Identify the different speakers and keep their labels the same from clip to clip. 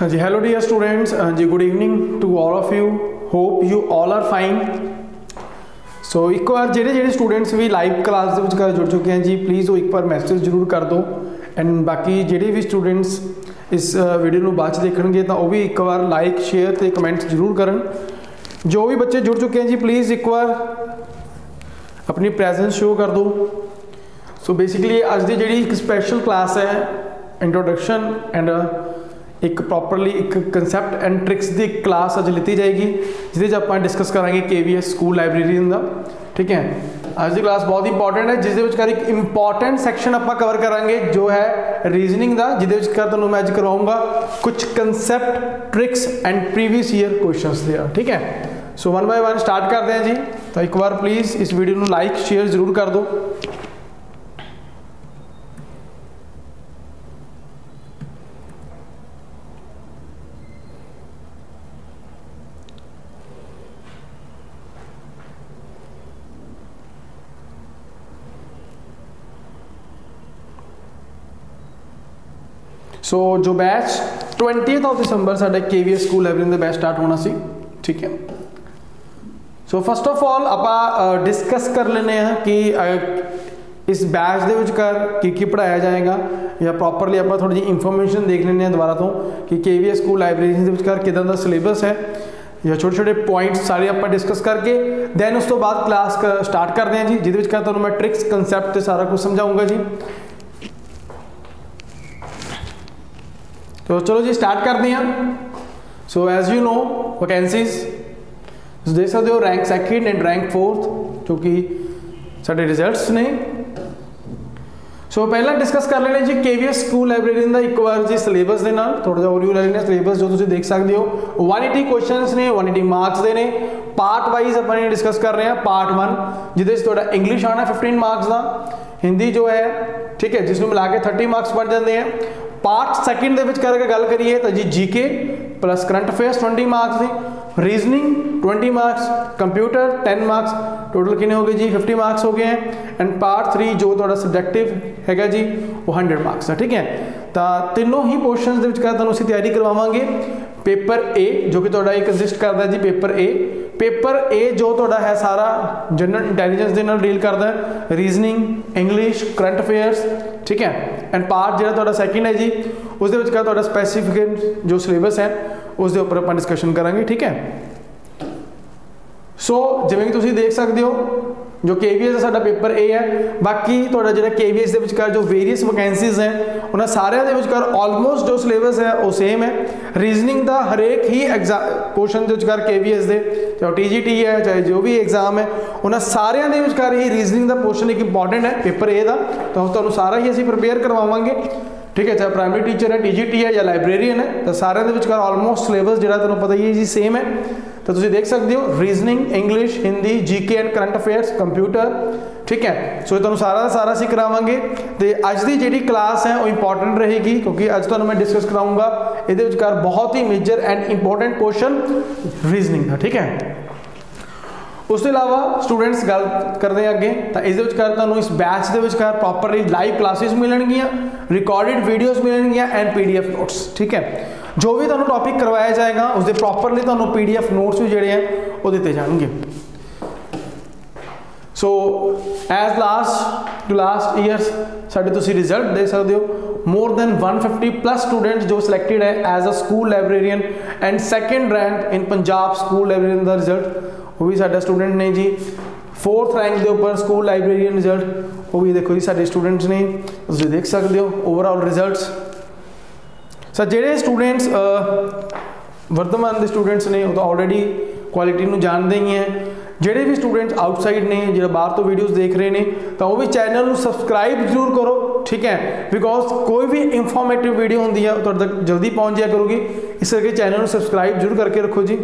Speaker 1: ਹਾਂਜੀ hello dear students ਹਾਂਜੀ good evening to all of you hope you all are fine so ਇੱਕ ਵਾਰ ਜਿਹੜੇ ਜਿਹੜੇ ਸਟੂਡੈਂਟਸ ਵੀ ਲਾਈਵ ਕਲਾਸ ਦੇ ਵਿੱਚ ਕਰ ਜੁੜ ਚੁੱਕੇ ਹਨ ਜੀ ਪਲੀਜ਼ ਉਹ ਇੱਕ ਵਾਰ ਮੈਸੇਜ ਜ਼ਰੂਰ ਕਰ ਦਿਓ। ਐਂਡ ਬਾਕੀ ਜਿਹੜੇ ਵੀ ਸਟੂਡੈਂਟਸ ਇਸ ਵੀਡੀਓ ਨੂੰ ਬਾਅਦ ਚ ਦੇਖਣਗੇ, ਤਾਂ ਉਹ ਵੀ ਇੱਕ ਵਾਰ ਲਾਈਕ ਸ਼ੇਅਰ ਤੇ ਕਮੈਂਟ ਜ਼ਰੂਰ ਕਰਨ। ਜੋ ਵੀ ਬੱਚੇ ਜੁੜ ਚੁੱਕੇ ਹਨ ਜੀ ਪਲੀਜ਼ ਇੱਕ ਵਾਰ ਆਪਣੀ ਪ੍ਰੈਜ਼ੈਂਸ ਸ਼ੋ ਕਰ ਦਿਓ। ਸੋ ਬੇਸਿਕਲੀ ਅੱਜ ਦੀ ਜਿਹੜੀ ਇੱਕ ਸਪੈਸ਼ਲ ਕਲਾਸ ਹੈ ਇੰਟਰੋਡਕਸ਼ਨ ਐਂਡ ਇੱਕ ਪ੍ਰੋਪਰਲੀ ਇੱਕ ਕਨਸੈਪਟ ਐਂਡ ਟ੍ਰਿਕਸ ਦੀ ਕਲਾਸ ਅੱਜ ਲਿੱਤੀ ਜਾਏਗੀ, ਜਿਹਦੇ 'ਚ ਆਪਾਂ ਡਿਸਕਸ ਕਰਾਂਗੇ KVS ਸਕੂਲ ਲਾਇਬ੍ਰੇਰੀਅਨ ਦਾ, ਠੀਕ ਹੈ? ਅੱਜ ਦੀ ਕਲਾਸ ਬਹੁਤ ਇੰਪੋਰਟੈਂਟ ਹੈ ਜਿਸ ਦੇ ਵਿੱਚ ਕਰ ਇੱਕ ਇੰਪੋਰਟੈਂਟ ਸੈਕਸ਼ਨ ਆਪਾਂ ਕਵਰ ਕਰਾਂਗੇ, ਜੋ ਹੈ ਰੀਜ਼ਨਿੰਗ ਦਾ, ਜਿਹਦੇ ਵਿੱਚ ਕਰ ਤੁਹਾਨੂੰ ਮੈਂ ਅੱਜ ਕਰਵਾਉਂਗਾ ਕੁਝ concept tricks and previous year questions ਦੇ ਆ, ਠੀਕ ਹੈ? So one by one start ਕਰਦੇ ਹਾਂ ਜੀ। ਤਾਂ ਇੱਕ ਵਾਰ ਪਲੀਜ਼ ਇਸ ਵੀਡੀਓ ਨੂੰ ਲਾਈਕ ਸ਼ੇਅਰ ਜ਼ਰੂਰ ਕਰ ਦਿਓ। ਸੋ ਜੋ ਬੈਚ 20th ਆਫ ਦਸੰਬਰ ਸਾਡਾ KVS ਸਕੂਲ ਲਾਇਬ੍ਰੇਰੀ ਦਾ ਬੈਚ ਸਟਾਰਟ ਹੋਣਾ ਸੀ, ਠੀਕ ਹੈ? ਸੋ ਫਸਟ ਆਫ ਆਲ ਆਪਾਂ ਡਿਸਕਸ ਕਰ ਲੈਨੇ ਆ ਕਿ ਇਸ ਬੈਚ ਦੇ ਵਿੱਚ ਕਰ ਕੀ ਕੀ ਪੜਾਇਆ ਜਾਏਗਾ ਜਾਂ ਪ੍ਰੋਪਰਲੀ ਆਪਾਂ ਥੋੜੀ ਜਿਹੀ ਇਨਫੋਰਮੇਸ਼ਨ ਦੇਖ ਲੈਨੇ ਆ ਦੁਬਾਰਾ ਤੋਂ ਕਿ KVS ਸਕੂਲ ਲਾਇਬ੍ਰੇਰੀ ਦੇ ਵਿੱਚ ਕਰ ਕਿਦਾਂ ਦਾ ਸਿਲੇਬਸ ਹੈ ਜਾਂ ਛੋਟੇ ਛੋਟੇ ਪੁਆਇੰਟਸ ਸਾਰੇ ਆਪਾਂ ਡਿਸਕਸ ਕਰਕੇ ਦੈਨ ਉਸ ਤੋਂ ਬਾਅਦ ਕਲਾਸ ਸਟਾਰਟ ਕਰਦੇ ਹਾਂ ਜੀ, ਜਿਹਦੇ ਵਿੱਚ ਕਰ ਤੁਹਾਨੂੰ ਮੈਂ ਟ੍ਰਿਕਸ ਕਨਸੈਪਟ ਤੇ ਸਾਰਾ ਕੁਝ ਸਮਝਾਉਂਗਾ ਜੀ। तो चलो जी स्टार्ट करते हैं so as you know vacancies देख सकते हो rank second and rank fourth जो कि साढ़े रिजल्ट्स ने ਸੋ ਪਹਿਲਾਂ ਡਿਸਕਸ ਕਰ ਲੈਣੇ ਜੀ KVS ਸਕੂਲ ਲਾਇਬ੍ਰੇਰੀ ਦਾ ਇੱਕ ਵਾਰ ਜੀ ਸਿਲੇਬਸ ਦੇ ਨਾਲ ਥੋੜਾ ਜਿਹਾ ਓਵਰਵਿਊ ਲੈ ਲੈਣੇ ਸਿਲੇਬਸ ਜੋ ਤੁਸੀਂ ਦੇਖ ਸਕਦੇ ਹੋ 180 ਕੁਐਸਚਨਸ ਨੇ 180 ਮਾਰਕਸ ਦੇ ਨੇ ਪਾਰਟ ਵਾਈਜ਼ ਆਪਾਂ ਇਹ ਡਿਸਕਸ ਕਰ ਰਹੇ ਹਾਂ ਪਾਰਟ 1 ਜਿਹਦੇ ਵਿੱਚ ਤੁਹਾਡਾ ਇੰਗਲਿਸ਼ ਆਣਾ 15 ਮਾਰਕਸ ਦਾ ਹਿੰਦੀ ਜੋ ਹੈ ਠੀਕ ਹੈ ਜਿਸ ਨੂੰ ਮਿਲਾ ਕੇ 30 ਮਾਰਕਸ ਬਣ ਜਾਂਦੇ ਆ ਪਾਰਟ ਸੈਕਿੰਡ ਦੇ ਵਿੱਚ ਕਰਕੇ ਗੱਲ ਕਰੀਏ ਤਾਂ ਜੀ GK plus current affairs 20 marks ਦੀ reasoning 20 marks computer 10 marks total ਕਿੰਨੇ ਹੋ ਗਏ ਜੀ? 50 ਮਾਰਕਸ ਹੋ ਗਏ ਹੈ। ਐਂਡ ਪਾਰਟ 3 ਜੋ ਤੁਹਾਡਾ ਸਬਜੈਕਟਿਵ ਹੈਗਾ ਜੀ, ਉਹ 100 ਮਾਰਕਸ ਹੈ ਠੀਕ ਹੈ? ਤਾਂ ਤਿੰਨੋਂ ਹੀ ਪੋਰਸ਼ਨਸ ਦੇ ਵਿੱਚ ਕਰ ਤੁਹਾਨੂੰ ਅਸੀਂ ਤਿਆਰੀ ਕਰਵਾਵਾਂਗੇ। ਪੇਪਰ A, ਜੋ ਕਿ ਤੁਹਾਡਾ ਇਹ ਕੰਸਿਸਟ ਕਰਦਾ ਜੀ ਪੇਪਰ A ਪੇਪਰ A ਜੋ ਤੁਹਾਡਾ ਹੈ ਸਾਰਾ ਜਨਰਲ ਇੰਟੈਲੀਜੈਂਸ ਦੇ ਨਾਲ ਡੀਲ ਕਰਦਾ ਰੀਜ਼ਨਿੰਗ ਇੰਗਲਿਸ਼ ਕਰੰਟ ਅਫੇਅਰਸ ਠੀਕ ਹੈ? ਐਂਡ ਪਾਰਟ ਜਿਹੜਾ ਤੁਹਾਡਾ ਸੈਕਿੰਡ ਹੈ ਜੀ ਉਸ ਦੇ ਵਿੱਚ ਕਾ ਤੁਹਾਡਾ ਸਪੈਸੀਫਿਕ ਜੋ ਸਿਲੇਬਸ ਹੈ ਉਸ ਦੇ ਉੱਪਰ ਆਪਾਂ ਡਿਸਕਸ਼ਨ ਕਰਾਂਗੇ, ਠੀਕ ਹੈ? ਸੋ ਜਿਵੇਂ ਕਿ ਤੁਸੀਂ ਦੇਖ ਸਕਦੇ ਹੋ ਜੋ KVS ਦਾ ਸਾਡਾ ਪੇਪਰ A ਹੈ, ਬਾਕੀ ਤੁਹਾਡਾ ਜਿਹੜਾ KVS ਦੇ ਵਿਚਕਾਰ ਜੋ ਵੇਰੀਅਸ ਵੈਕੈਂਸੀਜ਼ ਹੈ, ਉਹਨਾਂ ਸਾਰਿਆਂ ਦੇ ਵਿਚਕਾਰ ਆਲਮੋਸਟ ਜੋ ਸਿਲੇਬਸ ਹੈ, ਉਹ ਸੇਮ ਹੈ। ਰੀਜ਼ਨਿੰਗ ਦਾ ਹਰੇਕ ਹੀ ਪੋਰਸ਼ਨ ਦੇ ਵਿਚਕਾਰ KVS ਦੇ, ਚਾਹੇ TGT ਹੈ, ਚਾਹੇ ਜੋ ਵੀ ਐਗਜ਼ਾਮ ਹੈ, ਉਹਨਾਂ ਸਾਰਿਆਂ ਦੇ ਵਿਚਕਾਰ ਹੀ ਰੀਜ਼ਨਿੰਗ ਦਾ ਪੋਰਸ਼ਨ ਇੱਕ ਇੰਪੋਰਟੈਂਟ ਹੈ, ਪੇਪਰ A ਦਾ। ਤਾਂ ਤੁਹਾਨੂੰ ਸਾਰਾ ਹੀ ਅਸੀਂ ਪ੍ਰਿਪੇਅਰ ਕਰਵਾਵਾਂਗੇ। ਠੀਕ ਹੈ, ਚਾਹੇ ਪ੍ਰਾਇਮਰੀ ਟੀਚਰ ਹੈ ਟੀਜੀਟੀ ਹੈ ਜਾਂ ਲਾਇਬ੍ਰੇਰੀਅਨ ਹੈ, ਤਾਂ ਸਾਰਿਆਂ ਦੇ ਵਿਚਕਾਰ ਆਲਮੋਸਟ ਸਿਲੇਬਸ ਜਿਹੜਾ ਤੁਹਾਨੂੰ ਪਤਾ ਹੀ ਹੈ ਜੀ ਸੇਮ ਹੈ। ਤਾਂ ਤੁਸੀਂ ਦੇਖ ਸਕਦੇ ਹੋ reasoning English Hindi GK and current affairs computer ਠੀਕ ਹੈ? ਸੋ ਇਹ ਤੁਹਾਨੂੰ ਸਾਰਾ ਦਾ ਸਾਰਾ ਅਸੀਂ ਕਰਾਵਾਂਗੇ। ਤੇ ਅੱਜ ਦੀ ਜਿਹੜੀ ਕਲਾਸ ਹੈ, ਉਹ ਇੰਪੋਰਟੈਂਟ ਰਹੇਗੀ, ਕਿਉਂਕਿ ਅੱਜ ਤੁਹਾਨੂੰ ਮੈਂ ਡਿਸਕਸ ਕਰਾਉਂਗਾ ਇਹਦੇ ਵਿਚਕਾਰ ਬਹੁਤ ਹੀ major and important question reasoning ਦਾ, ਠੀਕ ਹੈ? ਉਸ ਤੋਂ ਇਲਾਵਾ ਸਟੂਡੈਂਟਸ ਗੱਲ ਕਰਦੇ ਆ ਅੱਗੇ। ਤਾਂ ਇਸ ਦੇ ਵਿਚਕਾਰ ਤੁਹਾਨੂੰ ਇਸ ਬੈਚ ਦੇ ਵਿਚਕਾਰ ਪ੍ਰੋਪਰਲੀ ਲਾਈਵ ਕਲਾਸਿਸ ਮਿਲਣਗੀਆਂ ਰਿਕਾਰਡਡ ਵੀਡੀਓਜ਼ ਮਿਲਣਗੀਆਂ ਐਂਡ ਪੀਡੀਐਫ ਨੋਟਸ ਠੀਕ ਹੈ? ਜੋ ਵੀ ਤੁਹਾਨੂੰ ਟੌਪਿਕ ਕਰਵਾਇਆ ਜਾਏਗਾ ਉਸ ਦੇ ਪ੍ਰੋਪਰਲੀ ਤੁਹਾਨੂੰ ਪੀਡੀਐਫ ਨੋਟਸ ਵੀ ਜਿਹੜੇ ਆ, ਉਹ ਦਿੱਤੇ ਜਾਣਗੇ। So as last two last years ਸਾਡੇ ਤੁਸੀਂ ਰਿਜ਼ਲਟ ਦੇ ਸਕਦੇ ਹੋ। ਮੋਰ ਦੈਨ 150 ਪਲੱਸ ਸਟੂਡੈਂਟਸ ਜੋ ਸਿਲੈਕਟਡ ਹੈ as a school librarian and second rank in Punjab school librarian the result ਉਹ ਵੀ ਸਾਡਾ ਸਟੂਡੈਂਟ ਨੇ ਜੀ। ਫੋਰਥ ਰੈਂਕ ਦੇ ਉੱਪਰ ਸਕੂਲ ਲਾਇਬ੍ਰੇਰੀਅਨ ਰਿਜ਼ਲਟ ਉਹ ਵੀ ਦੇਖੋ ਜੀ, ਸਾਡੇ ਸਟੂਡੈਂਟਸ ਨੇ। ਤੁਸੀਂ ਦੇਖ ਸਕਦੇ ਹੋ ਓਵਰਆਲ ਰਿਜ਼ਲਟਸ ਸਰ, ਜਿਹੜੇ ਸਟੂਡੈਂਟਸ ਵਰਤਮਾਨ ਦੇ ਸਟੂਡੈਂਟਸ ਨੇ, ਉਹ ਤਾਂ ਆਲਰੇਡੀ ਕੁਆਲਿਟੀ ਨੂੰ ਜਾਣਦੇ ਹੀ ਹੈ। ਜਿਹੜੇ ਵੀ ਸਟੂਡੈਂਟਸ ਆਊਟਸਾਈਡ ਨੇ, ਜਿਹੜਾ ਬਾਹਰ ਤੋਂ ਵੀਡੀਓਜ਼ ਦੇਖ ਰਹੇ ਨੇ, ਤਾਂ ਉਹ ਵੀ ਚੈਨਲ ਨੂੰ ਸਬਸਕ੍ਰਾਈਬ ਜ਼ਰੂਰ ਕਰੋ, ਠੀਕ ਹੈ? ਬਿਕੋਜ਼ ਕੋਈ ਵੀ ਇਨਫੋਰਮੇਟਿਵ ਵੀਡੀਓ ਹੁੰਦੀ ਹੈ, ਉਹ ਤੁਹਾਡੇ ਤੱਕ ਜਲਦੀ ਪਹੁੰਚ ਜਾਇਆ ਕਰੂਗੀ। ਇਸ ਕਰਕੇ ਚੈਨਲ ਨੂੰ ਸਬਸਕ੍ਰਾਈਬ ਜ਼ਰੂਰ ਕਰਕੇ ਰੱਖੋ ਜੀ।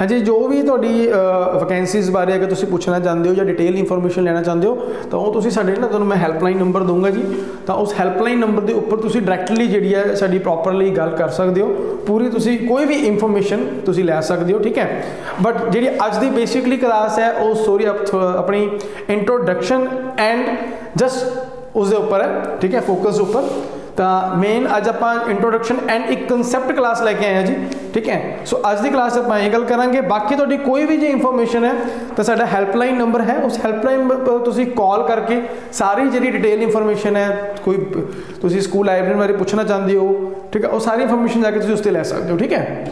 Speaker 1: ਹਾਂਜੀ, ਜੋ ਵੀ ਤੁਹਾਡੀ ਵੈਕੈਂਸੀਜ਼ ਬਾਰੇ ਅਗਰ ਤੁਸੀਂ ਪੁੱਛਣਾ ਚਾਹੁੰਦੇ ਹੋ ਜਾਂ ਡਿਟੇਲ ਇਨਫੋਰਮੇਸ਼ਨ ਲੈਣਾ ਚਾਹੁੰਦੇ ਹੋ, ਤਾਂ ਉਹ ਤੁਸੀਂ ਸਾਡੇ ਨਾ ਤੁਹਾਨੂੰ ਮੈਂ ਹੈਲਪਲਾਈਨ ਨੰਬਰ ਦਊਂਗਾ ਜੀ। ਤਾਂ ਉਸ ਹੈਲਪਲਾਈਨ ਨੰਬਰ ਦੇ ਉੱਪਰ ਤੁਸੀਂ ਡਾਇਰੈਕਟਲੀ ਜਿਹੜੀ ਹੈ ਸਾਡੀ ਪ੍ਰੋਪਰਲੀ ਗੱਲ ਕਰ ਸਕਦੇ ਹੋ। ਪੂਰੀ ਤੁਸੀਂ ਕੋਈ ਵੀ ਇਨਫੋਰਮੇਸ਼ਨ ਤੁਸੀਂ ਲੈ ਸਕਦੇ ਹੋ, ਠੀਕ ਹੈ? ਬਟ ਜਿਹੜੀ ਅੱਜ ਦੀ ਬੇਸਿਕਲੀ ਕਲਾਸ ਹੈ, ਉਹ ਸੋਰੀ ਆਪਣੀ ਇੰਟਰੋਡਕਸ਼ਨ ਐਂਡ ਜਸਟ ਉਸ ਦੇ ਉੱਪਰ ਹੈ, ਠੀਕ ਹੈ? ਫੋਕਸ ਉੱਪਰ। ਤਾਂ ਮੇਨ ਅੱਜ ਆਪਾਂ ਇੰਟਰੋਡਕਸ਼ਨ ਐਂਡ ਇੱਕ ਕਨਸੈਪਟ ਕਲਾਸ ਲੈ ਕੇ ਆਏ ਹਾਂ ਜੀ, ਠੀਕ ਹੈ? ਸੋ ਅੱਜ ਦੀ ਕਲਾਸ ਆਪਾਂ ਇਹ ਗੱਲ ਕਰਾਂਗੇ। ਬਾਕੀ ਤੁਹਾਡੀ ਕੋਈ ਵੀ ਜੇ ਇਨਫੋਰਮੇਸ਼ਨ ਹੈ, ਤਾਂ ਸਾਡਾ ਹੈਲਪਲਾਈਨ ਨੰਬਰ ਹੈ। ਉਸ ਹੈਲਪਲਾਈਨ ਪਰ ਤੁਸੀਂ ਕਾਲ ਕਰਕੇ ਸਾਰੀ ਜਿਹੜੀ ਡਿਟੇਲ ਇਨਫੋਰਮੇਸ਼ਨ ਹੈ, ਕੋਈ ਤੁਸੀਂ ਸਕੂਲ ਲਾਇਬ੍ਰੇਰੀ ਬਾਰੇ ਪੁੱਛਣਾ ਚਾਹੁੰਦੇ ਹੋ, ਠੀਕ ਹੈ? ਉਹ ਸਾਰੀ ਇਨਫੋਰਮੇਸ਼ਨ ਜਾ ਕੇ ਤੁਸੀਂ ਉਸ ਤੇ ਲੈ ਸਕਦੇ ਹੋ, ਠੀਕ ਹੈ?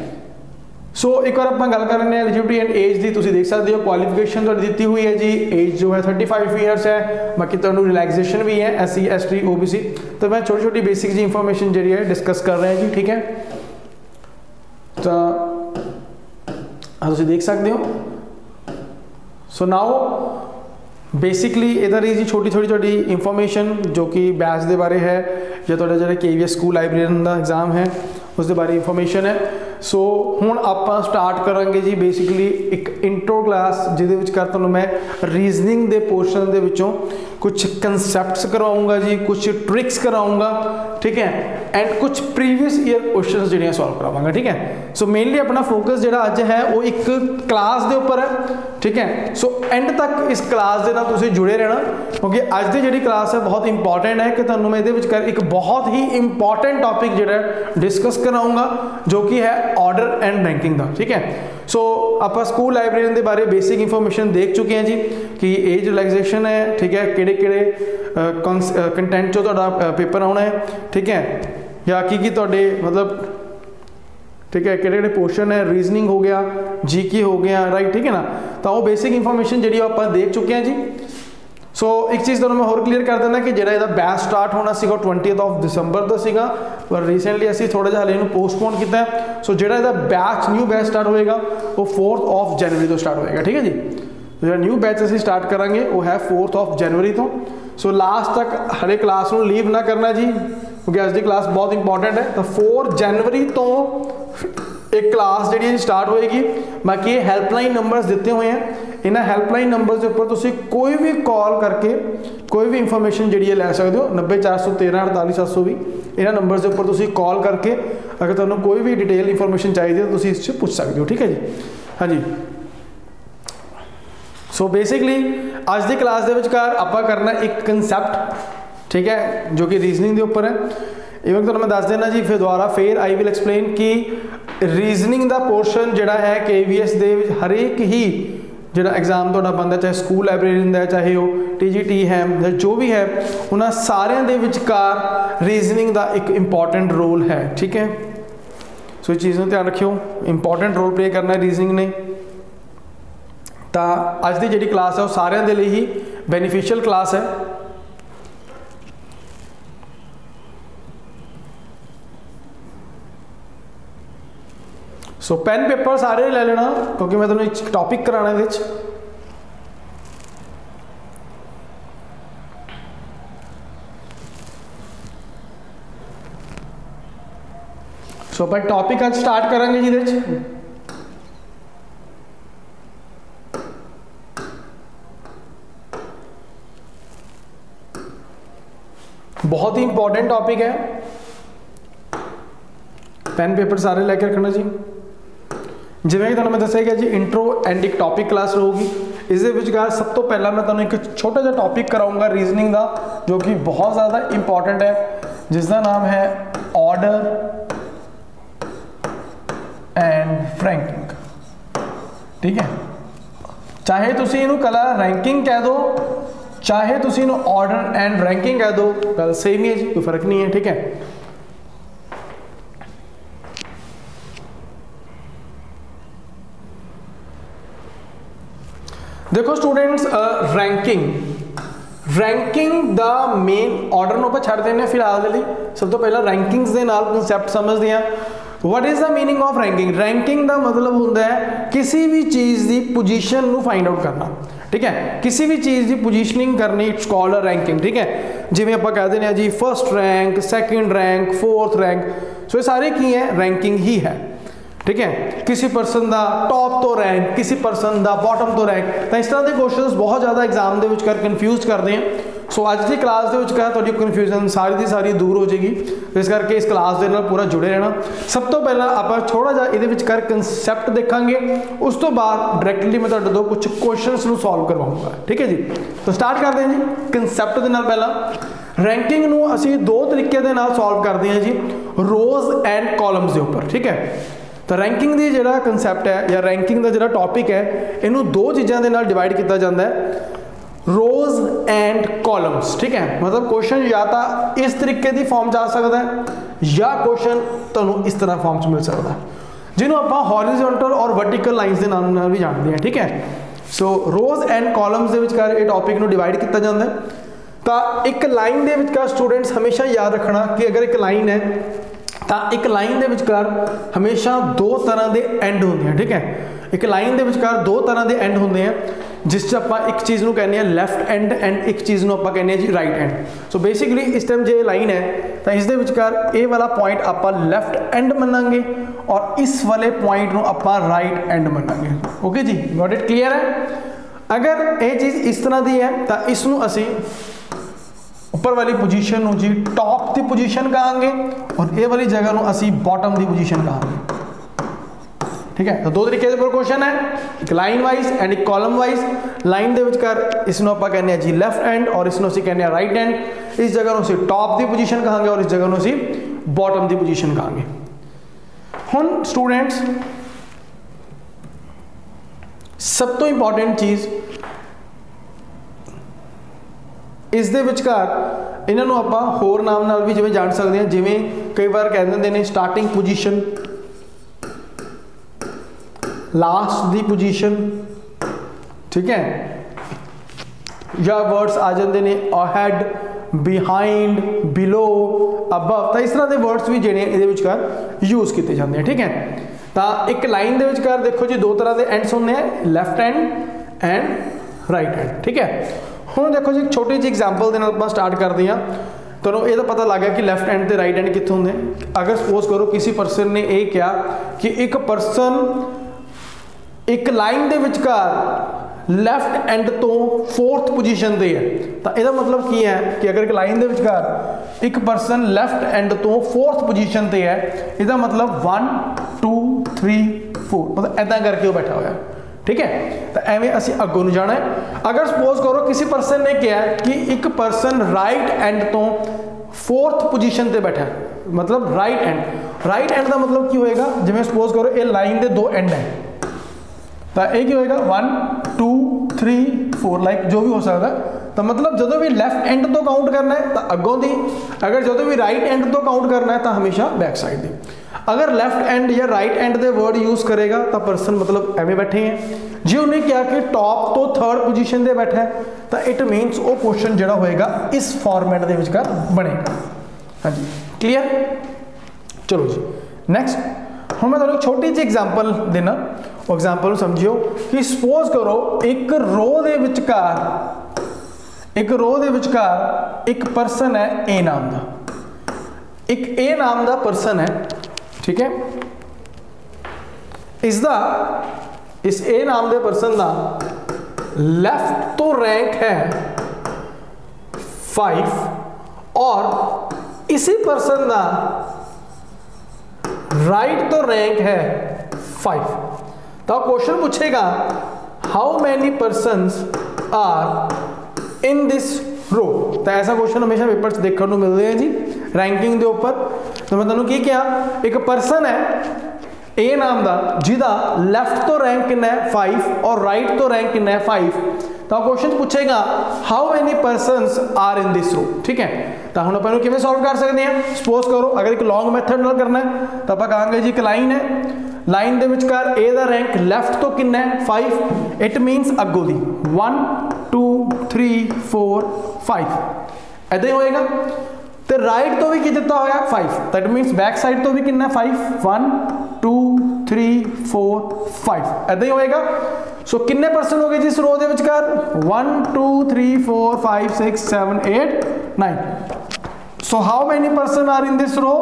Speaker 1: ਸੋ ਇੱਕ ਵਾਰ ਆਪਾਂ ਗੱਲ ਕਰ ਲੈਂਦੇ ਹਾਂ ਐਲੀਜੀਬਿਲਟੀ ਐਂਡ ਏਜ ਦੀ। ਤੁਸੀਂ ਦੇਖ ਸਕਦੇ ਹੋ ਕੁਆਲੀਫਿਕੇਸ਼ਨ ਤੁਹਾਡੀ ਦਿੱਤੀ ਹੋਈ ਹੈ ਜੀ। ਏਜ ਜੋ ਹੈ 35 ਇਅਰਸ ਹੈ। ਬਾਕੀ ਤੁਹਾਨੂੰ ਰਿਲੈਕਸੇਸ਼ਨ ਵੀ ਹੈ ਐਸਸੀ ਐਸਟੀ ਓਬੀਸੀ ਤਾਂ ਮੈਂ ਛੋਟੀ ਛੋਟੀ ਬੇਸਿਕ ਜੀ ਇਨਫੋਰਮੇਸ਼ਨ ਜਿਹੜੀ ਹੈ ਡਿਸਕਸ ਕਰ ਰਹੇ ਹਾਂ ਜੀ, ਠੀਕ ਹੈ? ਤਾਂ ਆ ਤੁਸੀਂ ਦੇਖ ਸਕਦੇ ਹੋ। ਸੋ ਨਾਓ ਬੇਸਿਕਲੀ ਇਹਦਾ ਰਹੀ ਜੀ ਛੋਟੀ ਛੋਟੀ ਤੁਹਾਡੀ ਇਨਫੋਰਮੇਸ਼ਨ ਜੋ ਕਿ ਬੈਚ ਦੇ ਬਾਰੇ ਹੈ, ਜਾਂ ਤੁਹਾਡਾ ਜਿਹੜਾ ਕੇਵੀਐਸ ਸਕੂਲ ਲਾਇਬ੍ਰੇਰੀਅਨ ਦਾ ਐਗਜ਼ਾਮ ਹੈ, ਉਸ ਦੇ ਬਾਰੇ ਇਨਫੋਰਮੇਸ਼ਨ ਹੈ। ਸੋ ਹੁਣ ਆਪਾਂ ਸਟਾਰਟ ਕਰਾਂਗੇ ਜੀ ਬੇਸਿਕਲੀ ਇੱਕ ਇੰਟਰੋ ਕਲਾਸ ਜਿਹਦੇ ਵਿੱਚ ਕਰ ਤੁਹਾਨੂੰ ਮੈਂ ਰੀਜ਼ਨਿੰਗ ਦੇ ਪੋਰਸ਼ਨ ਦੇ ਵਿੱਚੋਂ ਕੁਝ ਕਨਸੈਪਟਸ ਕਰਾਉਂਗਾ ਜੀ ਕੁਝ ਟ੍ਰਿਕਸ ਕਰਾਉਂਗਾ ਠੀਕ ਹੈ ਐਂਡ ਕੁਝ ਪ੍ਰੀਵੀਅਸ ਈਅਰ ਕੁਐਸਚਨਸ ਜਿਹੜੀਆਂ ਸੋਲਵ ਕਰਾਵਾਂਗਾ ਠੀਕ ਹੈ ਸੋ ਮੇਨਲੀ ਆਪਣਾ ਫੋਕਸ ਜਿਹੜਾ ਅੱਜ ਹੈ ਉਹ ਇੱਕ ਕਲਾਸ ਦੇ ਉੱਪਰ ਹੈ ਠੀਕ ਹੈ ਸੋ ਐਂਡ ਤੱਕ ਇਸ ਕਲਾਸ ਦੇ ਨਾਲ ਤੁਸੀਂ ਜੁੜੇ ਰਹਿਣਾ ਕਿਉਂਕਿ ਅੱਜ ਦੀ ਜਿਹੜੀ ਕਲਾਸ ਹੈ ਬਹੁਤ ਇੰਪੋਰਟੈਂਟ ਹੈ ਕਿ ਤੁਹਾਨੂੰ ਮੈਂ ਇਹਦੇ ਵਿੱਚ ਕਰ ਇੱਕ ਬਹੁਤ ਹੀ ਇੰਪੋਰਟੈਂਟ ਟੌਪਿਕ ਜਿਹੜਾ ਡਿਸਕਸ ਕਰਾਉਂਗਾ ਜੋ ਕਿ ਹੈ ਆਰਡਰ ਐਂਡ ਰੈਂਕਿੰਗ ਦਾ ਠੀਕ ਹੈ ਸੋ ਆਪਾਂ ਸਕੂਲ ਲਾਇਬ੍ਰੇਰੀਅਨ ਦੇ ਬਾਰੇ ਬੇਸਿਕ ਇਨਫੋਰਮੇਸ਼ਨ ਦੇਖ ਚੁੱਕੇ ਹਾਂ ਜੀ ਕਿ ਏਜ ਰਿਲੈਕਸੇਸ਼ਨ ਹੈ ਠੀਕ ਹੈ ਕਿਹੜੇ ਕਿਹੜੇ ਕੰਟੈਂਟ ਚੋਂ ਤੁਹਾਡਾ ਪੇਪਰ ਆਉਣਾ ਹੈ, ਠੀਕ ਹੈ? ਜਾਂ ਕੀ ਕੀ ਤੁਹਾਡੇ, ਮਤਲਬ, ਠੀਕ ਹੈ, ਕਿਹੜੇ ਕਿਹੜੇ ਪੋਰਸ਼ਨ ਹੈ? ਰੀਜ਼ਨਿੰਗ ਹੋ ਗਿਆ ਜੀਕੇ ਹੋ ਗਿਆ ਰਾਈਟ ਠੀਕ ਹੈ ਨਾ? ਤਾਂ ਉਹ ਬੇਸਿਕ ਇਨਫੋਰਮੇਸ਼ਨ ਜਿਹੜੀ ਆਪਾਂ ਦੇਖ ਚੁੱਕੇ ਹਾਂ ਜੀ। ਸੋ ਇੱਕ ਚੀਜ਼ ਤੁਹਾਨੂੰ ਮੈਂ ਹੋਰ ਕਲੀਅਰ ਕਰ ਦਿੰਦਾ ਕਿ ਜਿਹੜਾ ਇਹਦਾ ਬੈਚ ਸਟਾਰਟ ਹੋਣਾ ਸੀਗਾ 20th ਆਫ ਦਸੰਬਰ ਦਾ ਸੀਗਾ। ਪਰ ਰੀਸੈਂਟਲੀ ਅਸੀਂ ਥੋੜਾ ਜਿਹਾ ਹਲੇ ਇਹਨੂੰ ਪੋਸਟਪੋਨ ਕੀਤਾ ਸੋ ਜਿਹੜਾ ਇਹਦਾ ਬੈਚ ਨਿਊ ਬੈਚ ਸਟਾਰਟ ਹੋਏਗਾ, ਉਹ 4th ਆਫ ਜਨਵਰੀ ਤੋਂ ਸਟਾਰਟ ਹੋਏਗਾ, ਠੀਕ ਹੈ ਜੀ? ਜਿਹੜਾ ਨਿਊ ਬੈਚ ਅਸੀਂ ਸਟਾਰਟ ਕਰਾਂਗੇ, ਉਹ ਹੈ 4th ਆਫ ਜਨਵਰੀ ਤੋਂ। ਸੋ ਲਾਸਟ ਤੱਕ ਹਰੇ ਕਲਾਸ ਨੂੰ ਲੀਵ ਨਾ ਕਰਨਾ ਜੀ, ਕਿਉਂਕਿ ਅੱਜ ਦੀ ਕਲਾਸ ਬਹੁਤ ਇੰਪੋਰਟੈਂਟ ਹੈ। ਤਾਂ 4 ਜਨਵਰੀ ਤੋਂ ਇੱਕ ਕਲਾਸ ਜਿਹੜੀ ਹੈ ਸਟਾਰਟ ਹੋਏਗੀ। ਬਾਕੀ ਇਹ ਹੈਲਪਲਾਈਨ ਨੰਬਰਸ ਦਿੱਤੇ ਹੋਏ ਆ। ਇਹਨਾਂ ਹੈਲਪਲਾਈਨ ਨੰਬਰਸ ਦੇ ਉੱਪਰ ਤੁਸੀਂ ਕੋਈ ਵੀ ਕਾਲ ਕਰਕੇ ਕੋਈ ਵੀ ਇਨਫੋਰਮੇਸ਼ਨ ਜਿਹੜੀ ਹੈ ਲੈ ਸਕਦੇ ਹੋ। 90413 48720 ਇਹਨਾਂ ਨੰਬਰਸ ਦੇ ਉੱਪਰ ਤੁਸੀਂ ਕਾਲ ਕਰਕੇ ਅਗਰ ਤੁਹਾਨੂੰ ਕੋਈ ਵੀ ਡਿਟੇਲ ਇਨਫੋਰਮੇਸ਼ਨ ਚਾਹੀਦੀ ਹੈ ਤੁਸੀਂ ਇਸ 'ਚ ਪੁੱਛ ਸਕਦੇ ਹੋ। ਠੀਕ ਹੈ ਜੀ? ਹਾਂਜੀ। ਸੋ ਬੇਸਿਕਲੀ ਅੱਜ ਦੀ ਕਲਾਸ ਦੇ ਵਿਚਕਾਰ ਆਪਾਂ ਕਰਨਾ ਇੱਕ ਕਨਸੈਪਟ ਠੀਕ ਹੈ, ਜੋ ਕਿ ਰੀਜ਼ਨਿੰਗ ਦੇ ਉੱਪਰ ਹੈ। ਇਵਨ ਤੁਹਾਨੂੰ ਮੈਂ ਦੱਸ ਦੇਣਾ ਜੀ, ਫਿਰ ਦੁਬਾਰਾ ਫੇਰ ਆਈ ਵਿਲ ਐਕਸਪਲੇਨ ਕਿ ਰੀਜ਼ਨਿੰਗ ਦਾ ਪੋਰਸ਼ਨ ਜਿਹੜਾ ਹੈ ਕੇਵੀਐਸ ਦੇ ਵਿੱਚ ਹਰੇਕ ਹੀ ਜਿਹੜਾ ਐਗਜ਼ਾਮ ਤੁਹਾਡਾ ਬੰਦਾ ਚਾਹੇ ਸਕੂਲ ਲਾਇਬ੍ਰੇਰੀਅਨ ਦਾ ਚਾਹੇ ਉਹ ਟੀਜੀਟੀ ਹੈ ਜਾਂ ਜੋ ਵੀ ਹੈ, ਉਹਨਾਂ ਸਾਰਿਆਂ ਦੇ ਵਿਚਕਾਰ ਰੀਜ਼ਨਿੰਗ ਦਾ ਇੱਕ ਇੰਪੋਰਟੈਂਟ ਰੋਲ ਹੈ, ਠੀਕ ਹੈ। ਸੋ ਇਹ ਚੀਜ਼ ਨੂੰ ਧਿਆਨ ਰੱਖਿਓ ਇੰਪੋਰਟੈਂਟ ਰੋਲ ਪਲੇ ਕਰਨਾ ਹੈ ਰੀਜ਼ਨਿੰਗ ਨੇ। ਤਾਂ ਅੱਜ ਦੀ ਜਿਹੜੀ ਕਲਾਸ ਹੈ ਉਹ ਸਾਰਿਆਂ ਦੇ ਲਈ ਹੀ ਬੈਨੀਫੀਸ਼ੀਅਲ ਕਲਾਸ ਹੈ। ਸੋ ਪੈਨ ਪੇਪਰ ਸਾਰੇ ਲੈ ਲੈਣਾ, ਕਿਉਂਕਿ ਮੈਂ ਤੁਹਾਨੂੰ ਇੱਕ ਟੌਪਿਕ ਕਰਾਣਾ ਇਹਦੇ ਵਿੱਚ। ਸੋ ਆਪਾਂ ਟੌਪਿਕ ਅੱਜ ਸਟਾਰਟ ਕਰਾਂਗੇ ਜਿਹਦੇ ਵਿੱਚ। ਬਹੁਤ ਹੀ ਇੰਪੋਰਟੈਂਟ ਟੌਪਿਕ ਹੈ। ਪੈਨ ਪੇਪਰ ਸਾਰੇ ਲੈ ਕੇ ਰੱਖਣਾ ਜੀ। ਜਿਵੇਂ ਕਿ ਤੁਹਾਨੂੰ ਮੈਂ ਦੱਸਿਆ ਗਿਆ ਜੀ ਇੰਟਰੋ ਐਂਡ ਇੱਕ ਟੌਪਿਕ ਕਲਾਸ ਰਹੂਗੀ। ਇਸ ਦੇ ਵਿਚਕਾਰ ਸਭ ਤੋਂ ਪਹਿਲਾਂ ਮੈਂ ਤੁਹਾਨੂੰ ਇੱਕ ਛੋਟਾ ਜਿਹਾ ਟੌਪਿਕ ਕਰਾਉਂਗਾ ਰੀਜ਼ਨਿੰਗ ਦਾ, ਜੋ ਕਿ ਬਹੁਤ ਜ਼ਿਆਦਾ ਇੰਪੋਰਟੈਂਟ ਹੈ। ਜਿਸ ਦਾ ਨਾਮ ਹੈ ਆਰਡਰ ਐਂਡ ਫਰੈਂਕਿੰਗ ਠੀਕ ਹੈ? ਚਾਹੇ ਤੁਸੀਂ ਇਹਨੂੰ ਕਲਾ ਰੈਂਕਿੰਗ ਕਹਿ ਦਿਓ ਚਾਹੇ ਤੁਸੀਂ ਇਹਨੂੰ ਆਰਡਰ ਐਂਡ ਰੈਂਕਿੰਗ ਕਹਿ ਦਿਓ, ਗੱਲ ਸੇਮ ਹੀ ਹੈ ਜੀ, ਕੋਈ ਫ਼ਰਕ ਨਹੀਂ ਹੈ, ਠੀਕ ਹੈ? ਦੇਖੋ ਸਟੂਡੈਂਟਸ ਰੈਂਕਿੰਗ ਰੈਂਕਿੰਗ ਦਾ ਮੇਨ ਆਰਡਰ ਨੂੰ ਆਪਾਂ ਛੱਡ ਦਿੰਦੇ ਹਾਂ ਫਿਲਹਾਲ ਦੇ ਲਈ। ਸਭ ਤੋਂ ਪਹਿਲਾਂ ਰੈਂਕਿੰਗਸ ਦੇ ਨਾਲ ਕਨਸੈਪਟ ਸਮਝਦੇ ਹਾਂ। What is the meaning of ranking ranking ਦਾ ਮਤਲਬ ਹੁੰਦਾ ਹੈ ਕਿਸੇ ਵੀ ਚੀਜ਼ ਦੀ ਪੋਜੀਸ਼ਨ ਨੂੰ ਫਾਈਂਡ ਆਊਟ ਕਰਨਾ। ਠੀਕ ਹੈ? ਕਿਸੇ ਵੀ ਚੀਜ਼ ਦੀ ਪੋਜੀਸ਼ਨਿੰਗ ਕਰਨੀ ਇਟਸ ਕਾਲਡ ਅ ਰੈਂਕਿੰਗ ਠੀਕ ਹੈ? ਜਿਵੇਂ ਆਪਾਂ ਕਹਿ ਦਿੰਦੇ ਨੇ ਜੀ first rank second rank fourth rank so ਇਹ ਸਾਰੇ ਕੀ ਹੈ? ਰੈਂਕਿੰਗ ਹੀ ਹੈ, ਠੀਕ ਹੈ? ਕਿਸੇ ਪਰਸਨ ਦਾ ਟੌਪ ਤੋਂ ਰੈਂਕ ਕਿਸੇ ਪਰਸਨ ਦਾ ਬਾਟਮ ਤੋਂ ਰੈਂਕ ਤਾਂ ਇਸ ਤਰ੍ਹਾਂ ਦੇ ਕੁਐਸਚਨਸ ਬਹੁਤ ਜ਼ਿਆਦਾ ਐਗਜ਼ਾਮ ਦੇ ਵਿੱਚ ਕਰ ਕਨਫਿਊਜ਼ ਕਰਦੇ ਆ ਸੋ ਅੱਜ ਦੀ ਕਲਾਸ ਦੇ ਵਿੱਚ ਕਹਾਂ ਤੁਹਾਡੀ ਕਨਫਿਊਜ਼ਨ ਸਾਰੀ ਦੀ ਸਾਰੀ ਦੂਰ ਹੋ ਜਾਏਗੀ। ਇਸ ਕਰਕੇ ਇਸ ਕਲਾਸ ਦੇ ਨਾਲ ਪੂਰਾ ਜੁੜੇ ਰਹਿਣਾ। ਸਭ ਤੋਂ ਪਹਿਲਾਂ ਆਪਾਂ ਥੋੜਾ ਜਿਹਾ ਇਹਦੇ ਵਿੱਚ ਕਰ ਕਨਸੈਪਟ ਦੇਖਾਂਗੇ। ਉਸ ਤੋਂ ਬਾਅਦ ਡਾਇਰੈਕਟਲੀ ਮੈਂ ਤੁਹਾਡੇ ਤੋਂ ਕੁਝ ਕੁਐਸਚਨਸ ਨੂੰ ਸੋਲਵ ਕਰਵਾਉਂਗਾ। ਠੀਕ ਹੈ ਜੀ? ਤਾਂ ਸਟਾਰਟ ਕਰਦੇ ਹਾਂ ਜੀ। ਕਨਸੈਪਟ ਦੇ ਨਾਲ ਪਹਿਲਾਂ। ਰੈਂਕਿੰਗ ਨੂੰ ਅਸੀਂ ਦੋ ਤਰੀਕੇ ਦੇ ਨਾਲ ਸੋਲਵ ਕਰਦੇ ਹਾਂ ਜੀ। ਰੋਜ਼ ਐਂਡ ਕਾਲਮਸ ਦੇ ਉੱਪਰ। ਠੀਕ ਹੈ? ਤਾਂ ਰੈਂਕਿੰਗ ਦੀ ਜਿਹੜਾ ਕਨਸੈਪਟ ਹੈ ਜਾਂ ਰੈਂਕਿੰਗ ਦਾ ਜਿਹੜਾ ਟੌਪਿਕ ਹੈ, ਇਹਨੂੰ ਦੋ ਚੀਜ਼ਾਂ ਦੇ ਨਾਲ ਡਿਵਾਈਡ ਕੀਤਾ ਜਾਂਦਾ ਹੈ। ਰੋਜ਼ ਐਂਡ ਕਾਲਮਸ ਠੀਕ ਹੈ ਮਤਲਬ ਕੁਐਸਚਨ ਜਾਂ ਤਾਂ ਇਸ ਤਰੀਕੇ ਦੀ ਫਾਰਮ ਚ ਆ ਸਕਦਾ ਹੈ ਜਾਂ ਕੁਐਸਚਨ ਤੁਹਾਨੂੰ ਇਸ ਤਰ੍ਹਾਂ ਫਾਰਮ ਚ ਮਿਲ ਸਕਦਾ ਹੈ ਜਿਹਨੂੰ ਆਪਾਂ ਹੌਰੀਜ਼ੌਂਟਲ ਔਰ ਵਰਟੀਕਲ ਲਾਈਨਸ ਦੇ ਨਾਮ ਨਾਲ ਵੀ ਜਾਣਦੇ ਹਾਂ ਠੀਕ ਹੈ ਸੋ ਰੋਜ਼ ਐਂਡ ਕਾਲਮਸ ਦੇ ਵਿਚਕਾਰ ਇਹ ਟੌਪਿਕ ਨੂੰ ਡਿਵਾਈਡ ਕੀਤਾ ਜਾਂਦਾ ਹੈ ਤਾਂ ਇੱਕ ਲਾਈਨ ਦੇ ਵਿਚਕਾਰ ਸਟੂਡੈਂਟਸ ਹਮੇਸ਼ਾ ਯਾਦ ਰੱਖਣਾ ਕਿ ਅਗਰ ਇੱਕ ਲਾਈਨ ਹੈ ਤਾਂ ਇੱਕ ਲਾਈਨ ਦੇ ਵਿਚਕਾਰ ਹਮੇਸ਼ਾ ਦੋ ਤਰ੍ਹਾਂ ਦੇ ਐਂਡ ਹੁੰਦੇ ਆ ਠੀਕ ਹੈ ਇੱਕ ਲਾਈਨ ਦੇ ਵਿਚਕਾਰ ਦੋ ਤਰ੍ਹਾਂ ਦੇ ਐਂਡ ਹੁੰਦੇ ਆ, ਜਿਸ 'ਚ ਆਪਾਂ ਇੱਕ ਚੀਜ਼ ਨੂੰ ਕਹਿੰਦੇ ਆ ਲੈਫਟ ਐਂਡ ਐਂਡ ਇੱਕ ਚੀਜ਼ ਨੂੰ ਆਪਾਂ ਕਹਿੰਦੇ ਆ ਜੀ ਰਾਈਟ ਐਂਡ ਸੋ ਬੇਸਿਕਲੀ ਇਸ ਟਾਈਮ ਜੇ ਲਾਈਨ ਹੈ, ਤਾਂ ਇਸ ਦੇ ਵਿਚਕਾਰ ਇਹ ਵਾਲਾ ਪੁਆਇੰਟ ਆਪਾਂ ਲੈਫਟ ਐਂਡ ਮੰਨਾਂਗੇ ਔਰ ਇਸ ਵਾਲੇ ਪੁਆਇੰਟ ਨੂੰ ਆਪਾਂ ਰਾਈਟ ਐਂਡ ਮੰਨਾਂਗੇ। ਓਕੇ ਜੀ? ਗॉट ਇਟ ਕਲੀਅਰ ਹੈ? ਅਗਰ ਇਹ ਚੀਜ਼ ਇਸ ਤਰ੍ਹਾਂ ਦੀ ਹੈ, ਤਾਂ ਇਸ ਨੂੰ ਅਸੀਂ ਉੱਪਰ ਵਾਲੀ ਪੋਜੀਸ਼ਨ ਨੂੰ ਜੀ ਟਾਪ ਦੀ ਪੋਜੀਸ਼ਨ ਕਹਾਂਗੇ ਔਰ ਇਹ ਵਾਲੀ ਜਗ੍ਹਾ ਨੂੰ ਅਸੀਂ ਬਾਟਮ ਦੀ ਪੋਜੀਸ਼ਨ ਕਹਾਂਗੇ। ਠੀਕ ਹੈ? ਤਾਂ ਦੋ ਤਰੀਕੇ ਦੇ ਪਰ ਕੁਐਸਚਨ ਹੈ। ਇੱਕ ਲਾਈਨ ਵਾਈਜ਼ ਐਂਡ ਇੱਕ ਕਾਲਮ ਵਾਈਜ਼ ਲਾਈਨ ਦੇ ਵਿਚਕਾਰ ਇਸ ਨੂੰ ਆਪਾਂ ਕਹਿੰਦੇ ਆ ਜੀ ਲੈਫਟ ਐਂਡ ਔਰ ਇਸ ਨੂੰ ਅਸੀਂ ਕਹਿੰਦੇ ਆ ਰਾਈਟ ਐਂਡ ਇਸ ਜਗ੍ਹਾ ਨੂੰ ਅਸੀਂ ਟਾਪ ਦੀ ਪੋਜੀਸ਼ਨ ਕਹਾਂਗੇ ਔਰ ਇਸ ਜਗ੍ਹਾ ਨੂੰ ਅਸੀਂ ਬਾਟਮ ਦੀ ਪੋਜੀਸ਼ਨ ਕਹਾਂਗੇ। ਹੁਣ ਸਟੂਡੈਂਟਸ ਸਭ ਤੋਂ ਇੰਪੋਰਟੈਂਟ ਚੀਜ਼ ਇਸ ਦੇ ਵਿਚਕਾਰ ਇਹਨਾਂ ਨੂੰ ਆਪਾਂ ਹੋਰ ਨਾਮ ਨਾਲ ਵੀ ਜਿਵੇਂ ਜਾਣ ਸਕਦੇ ਹਾਂ। ਜਿਵੇਂ ਕਈ ਵਾਰ ਕਹਿ ਦਿੰਦੇ ਨੇ ਸਟਾਰਟਿੰਗ ਪੋਜੀਸ਼ਨ ਲਾਸਟ ਦੀ ਪੋਜੀਸ਼ਨ ਠੀਕ ਹੈ? ਜਾਂ ਵਰਡਸ ਆ ਜਾਂਦੇ ਨੇ ਅਹੈਡ ਬਿਹਾਈਂਡ ਬਿਲੋ ਅਬਵ ਤਾਂ ਇਸ ਤਰ੍ਹਾਂ ਦੇ ਵਰਡਸ ਵੀ ਜਿਹੜੇ ਇਹਦੇ ਵਿਚਕਾਰ ਯੂਜ਼ ਕੀਤੇ ਜਾਂਦੇ ਆ, ਠੀਕ ਹੈ? ਤਾਂ ਇੱਕ ਲਾਈਨ ਦੇ ਵਿਚਕਾਰ ਦੇਖੋ ਜੀ, ਦੋ ਤਰ੍ਹਾਂ ਦੇ ਐਂਡਸ ਹੁੰਦੇ ਆ left hand and right hand ਠੀਕ ਹੈ? ਹੁਣ ਦੇਖੋ ਜੀ ਇੱਕ ਛੋਟੀ ਜਿਹੀ ਐਗਜ਼ਾਮਪਲ ਦੇ ਨਾਲ ਆਪਾਂ ਸਟਾਰਟ ਕਰਦੇ ਹਾਂ। ਤੁਹਾਨੂੰ ਇਹ ਤਾਂ ਪਤਾ ਲੱਗ ਗਿਆ ਕਿ ਲੈਫਟ ਹੈਂਡ ਤੇ ਰਾਈਟ ਹੈਂਡ ਕਿੱਥੋਂ ਹੁੰਦੇ ਅਗਰ ਸਪੋਜ਼ ਕਰੋ, ਕਿਸੇ ਪਰਸਨ ਨੇ ਇਹ ਕਿਹਾ ਕਿ ਇੱਕ ਪਰਸਨ ਇੱਕ ਲਾਈਨ ਦੇ ਵਿਚਕਾਰ ਲੈਫਟ ਐਂਡ ਤੋਂ ਫੋਰਥ ਪੋਜੀਸ਼ਨ ਤੇ ਹੈ। ਤਾਂ ਇਹਦਾ ਮਤਲਬ ਕੀ ਹੈ ਕਿ ਅਗਰ ਇੱਕ ਲਾਈਨ ਦੇ ਵਿਚਕਾਰ ਇੱਕ ਪਰਸਨ ਲੈਫਟ ਐਂਡ ਤੋਂ ਫੋਰਥ ਪੋਜੀਸ਼ਨ ਤੇ ਹੈ, ਇਹਦਾ ਮਤਲਬ 1 2 3 4 ਮਤਲਬ ਐਦਾਂ ਕਰਕੇ ਉਹ ਬੈਠਾ ਹੋਇਆ। ਠੀਕ ਹੈ? ਤਾਂ ਐਵੇਂ ਅਸੀਂ ਅੱਗੋਂ ਨੂੰ ਜਾਣਾ ਹੈ। ਅਗਰ ਸਪੋਜ਼ ਕਰੋ ਕਿਸੇ ਪਰਸਨ ਨੇ ਕਿਹਾ ਕਿ ਇੱਕ ਪਰਸਨ ਰਾਈਟ ਐਂਡ ਤੋਂ ਫੋਰਥ ਪੋਜੀਸ਼ਨ ਤੇ ਬੈਠਾ ਮਤਲਬ ਰਾਈਟ ਐਂਡ ਰਾਈਟ ਐਂਡ ਦਾ ਮਤਲਬ ਕੀ ਹੋਏਗਾ? ਜਿਵੇਂ ਸਪੋਜ਼ ਕਰੋ ਇਹ ਲਾਈਨ ਦੇ ਦੋ ਐਂਡ ਹੈ। ਤਾਂ ਇਹ ਕੀ ਹੋਏਗਾ? 1 2 3 4 ਲਾਈਕ ਜੋ ਵੀ ਹੋ ਸਕਦਾ। ਤਾਂ ਮਤਲਬ ਜਦੋਂ ਵੀ ਲੈਫਟ ਐਂਡ ਤੋਂ ਕਾਊਂਟ ਕਰਨਾ ਹੈ, ਤਾਂ ਅੱਗੋਂ ਦੀ ਅਗਰ ਜਦੋਂ ਵੀ ਰਾਈਟ ਐਂਡ ਤੋਂ ਕਾਊਂਟ ਕਰਨਾ ਹੈ, ਤਾਂ ਹਮੇਸ਼ਾ ਬੈਕ ਸਾਈਡ ਦੀ। ਅਗਰ ਲੈਫਟ ਐਂਡ ਜਾਂ ਰਾਈਟ ਐਂਡ ਦੇ ਵਰਡ ਯੂਜ਼ ਕਰੇਗਾ, ਤਾਂ ਪਰਸਨ ਮਤਲਬ ਐਵੇਂ ਬੈਠੇ ਹੈ। ਜੇ ਉਹਨੇ ਕਿਹਾ ਕਿ ਟਾਪ ਤੋਂ ਥਰਡ ਪੋਜੀਸ਼ਨ ਤੇ ਬੈਠਾ ਤਾਂ ਇਟ ਮੀਨਸ ਉਹ ਕੁਐਸਚਨ ਜਿਹੜਾ ਹੋਏਗਾ, ਇਸ ਫਾਰਮੈਟ ਦੇ ਵਿਚਕਾਰ ਬਣੇਗਾ। ਹਾਂਜੀ ਕਲੀਅਰ ਚਲੋ ਜੀ। ਨੈਕਸਟ ਹੁਣ ਮੈਂ ਤੁਹਾਨੂੰ ਛੋਟੀ ਜਿਹੀ ਐਗਜ਼ਾਮਪਲ ਦੇਣਾ ਉਹ ਐਗਜ਼ਾਮਪਲ ਨੂੰ ਸਮਝਿਓ ਕਿ ਸਪੋਜ਼ ਕਰੋ ਇੱਕ ਰੋ ਦੇ ਵਿਚਕਾਰ, ਇੱਕ ਰੋ ਦੇ ਵਿਚਕਾਰ ਇੱਕ ਪਰਸਨ ਹੈ A ਨਾਮ ਦਾ। ਇੱਕ A ਨਾਮ ਦਾ ਪਰਸਨ ਹੈ, ਠੀਕ ਹੈ? ਇਸ ਦਾ ਇਸ A ਨਾਮ ਦੇ ਪਰਸਨ ਦਾ ਲੈਫਟ ਤੋਂ ਰੈਂਕ ਹੈ 5 ਔਰ ਇਸੇ ਪਰਸਨ ਦਾ राइट तो रैंक है फाइव तो क्वेश्चन पूछेगा how many persons are in this row तो ਐਸਾ ਕੁਐਸਚਨ ਹਮੇਸ਼ਾ ਪੇਪਰਸ ਦੇਖਣ ਨੂੰ ਮਿਲਦੇ ਆ ਜੀ ਰੈਂਕਿੰਗ ਦੇ ਉੱਪਰ। ਤਾਂ ਮੈਂ ਤੁਹਾਨੂੰ ਕੀ ਕਿਹਾ, ਇੱਕ ਪਰਸਨ ਹੈ A ਨਾਮ ਦਾ, ਜਿਹਦਾ ਲੈਫਟ ਤੋਂ ਰੈਂਕ ਕਿੰਨਾ ਹੈ? 5 ਔਰ ਰਾਈਟ ਤੋਂ ਰੈਂਕ ਕਿੰਨਾ ਹੈ? 5 ਤਾਂ question ਪੁੱਛੇਗਾ how many persons are in this row ਠੀਕ ਹੈ? ਤਾਂ ਹੁਣ ਆਪਾਂ ਇਹਨੂੰ ਕਿਵੇਂ ਸੋਲਵ ਕਰ ਸਕਦੇ ਹਾਂ? ਸਪੋਜ਼ ਕਰੋ, ਅਗਰ ਇੱਕ ਲੌਂਗ ਮੈਥਡ ਨਾਲ ਕਰਨਾ ਹੈ, ਤਾਂ ਆਪਾਂ ਕਹਾਂਗੇ ਜੀ ਇੱਕ ਲਾਈਨ ਹੈ। ਲਾਈਨ ਦੇ ਵਿਚਕਾਰ A ਦਾ ਰੈਂਕ ਲੈਫਟ ਤੋਂ ਕਿੰਨਾ ਹੈ? 5 ਇਟ ਮੀਨਸ ਅੱਗੋਂ ਦੀ। 1 2 3 4 5 ਐਦਾਂ ਹੀ ਹੋਏਗਾ। ਤੇ ਰਾਈਟ ਤੋਂ ਵੀ ਕੀ ਦਿੱਤਾ ਹੋਇਆ? 5 ਦੈਟ ਮੀਨਸ ਬੈਕ ਸਾਈਡ ਤੋਂ ਵੀ ਕਿੰਨਾ? 5 1 2 3 4 5 ਐਦਾਂ ਹੀ ਹੋਏਗਾ? ਸੋ ਕਿੰਨੇ ਪਰਸਨ ਹੋ ਗਏ ਜੀ ਇਸ ਰੋ ਦੇ ਵਿਚਕਾਰ? 1 2 3 4 5 6 7 8 9 so how many person are in this row?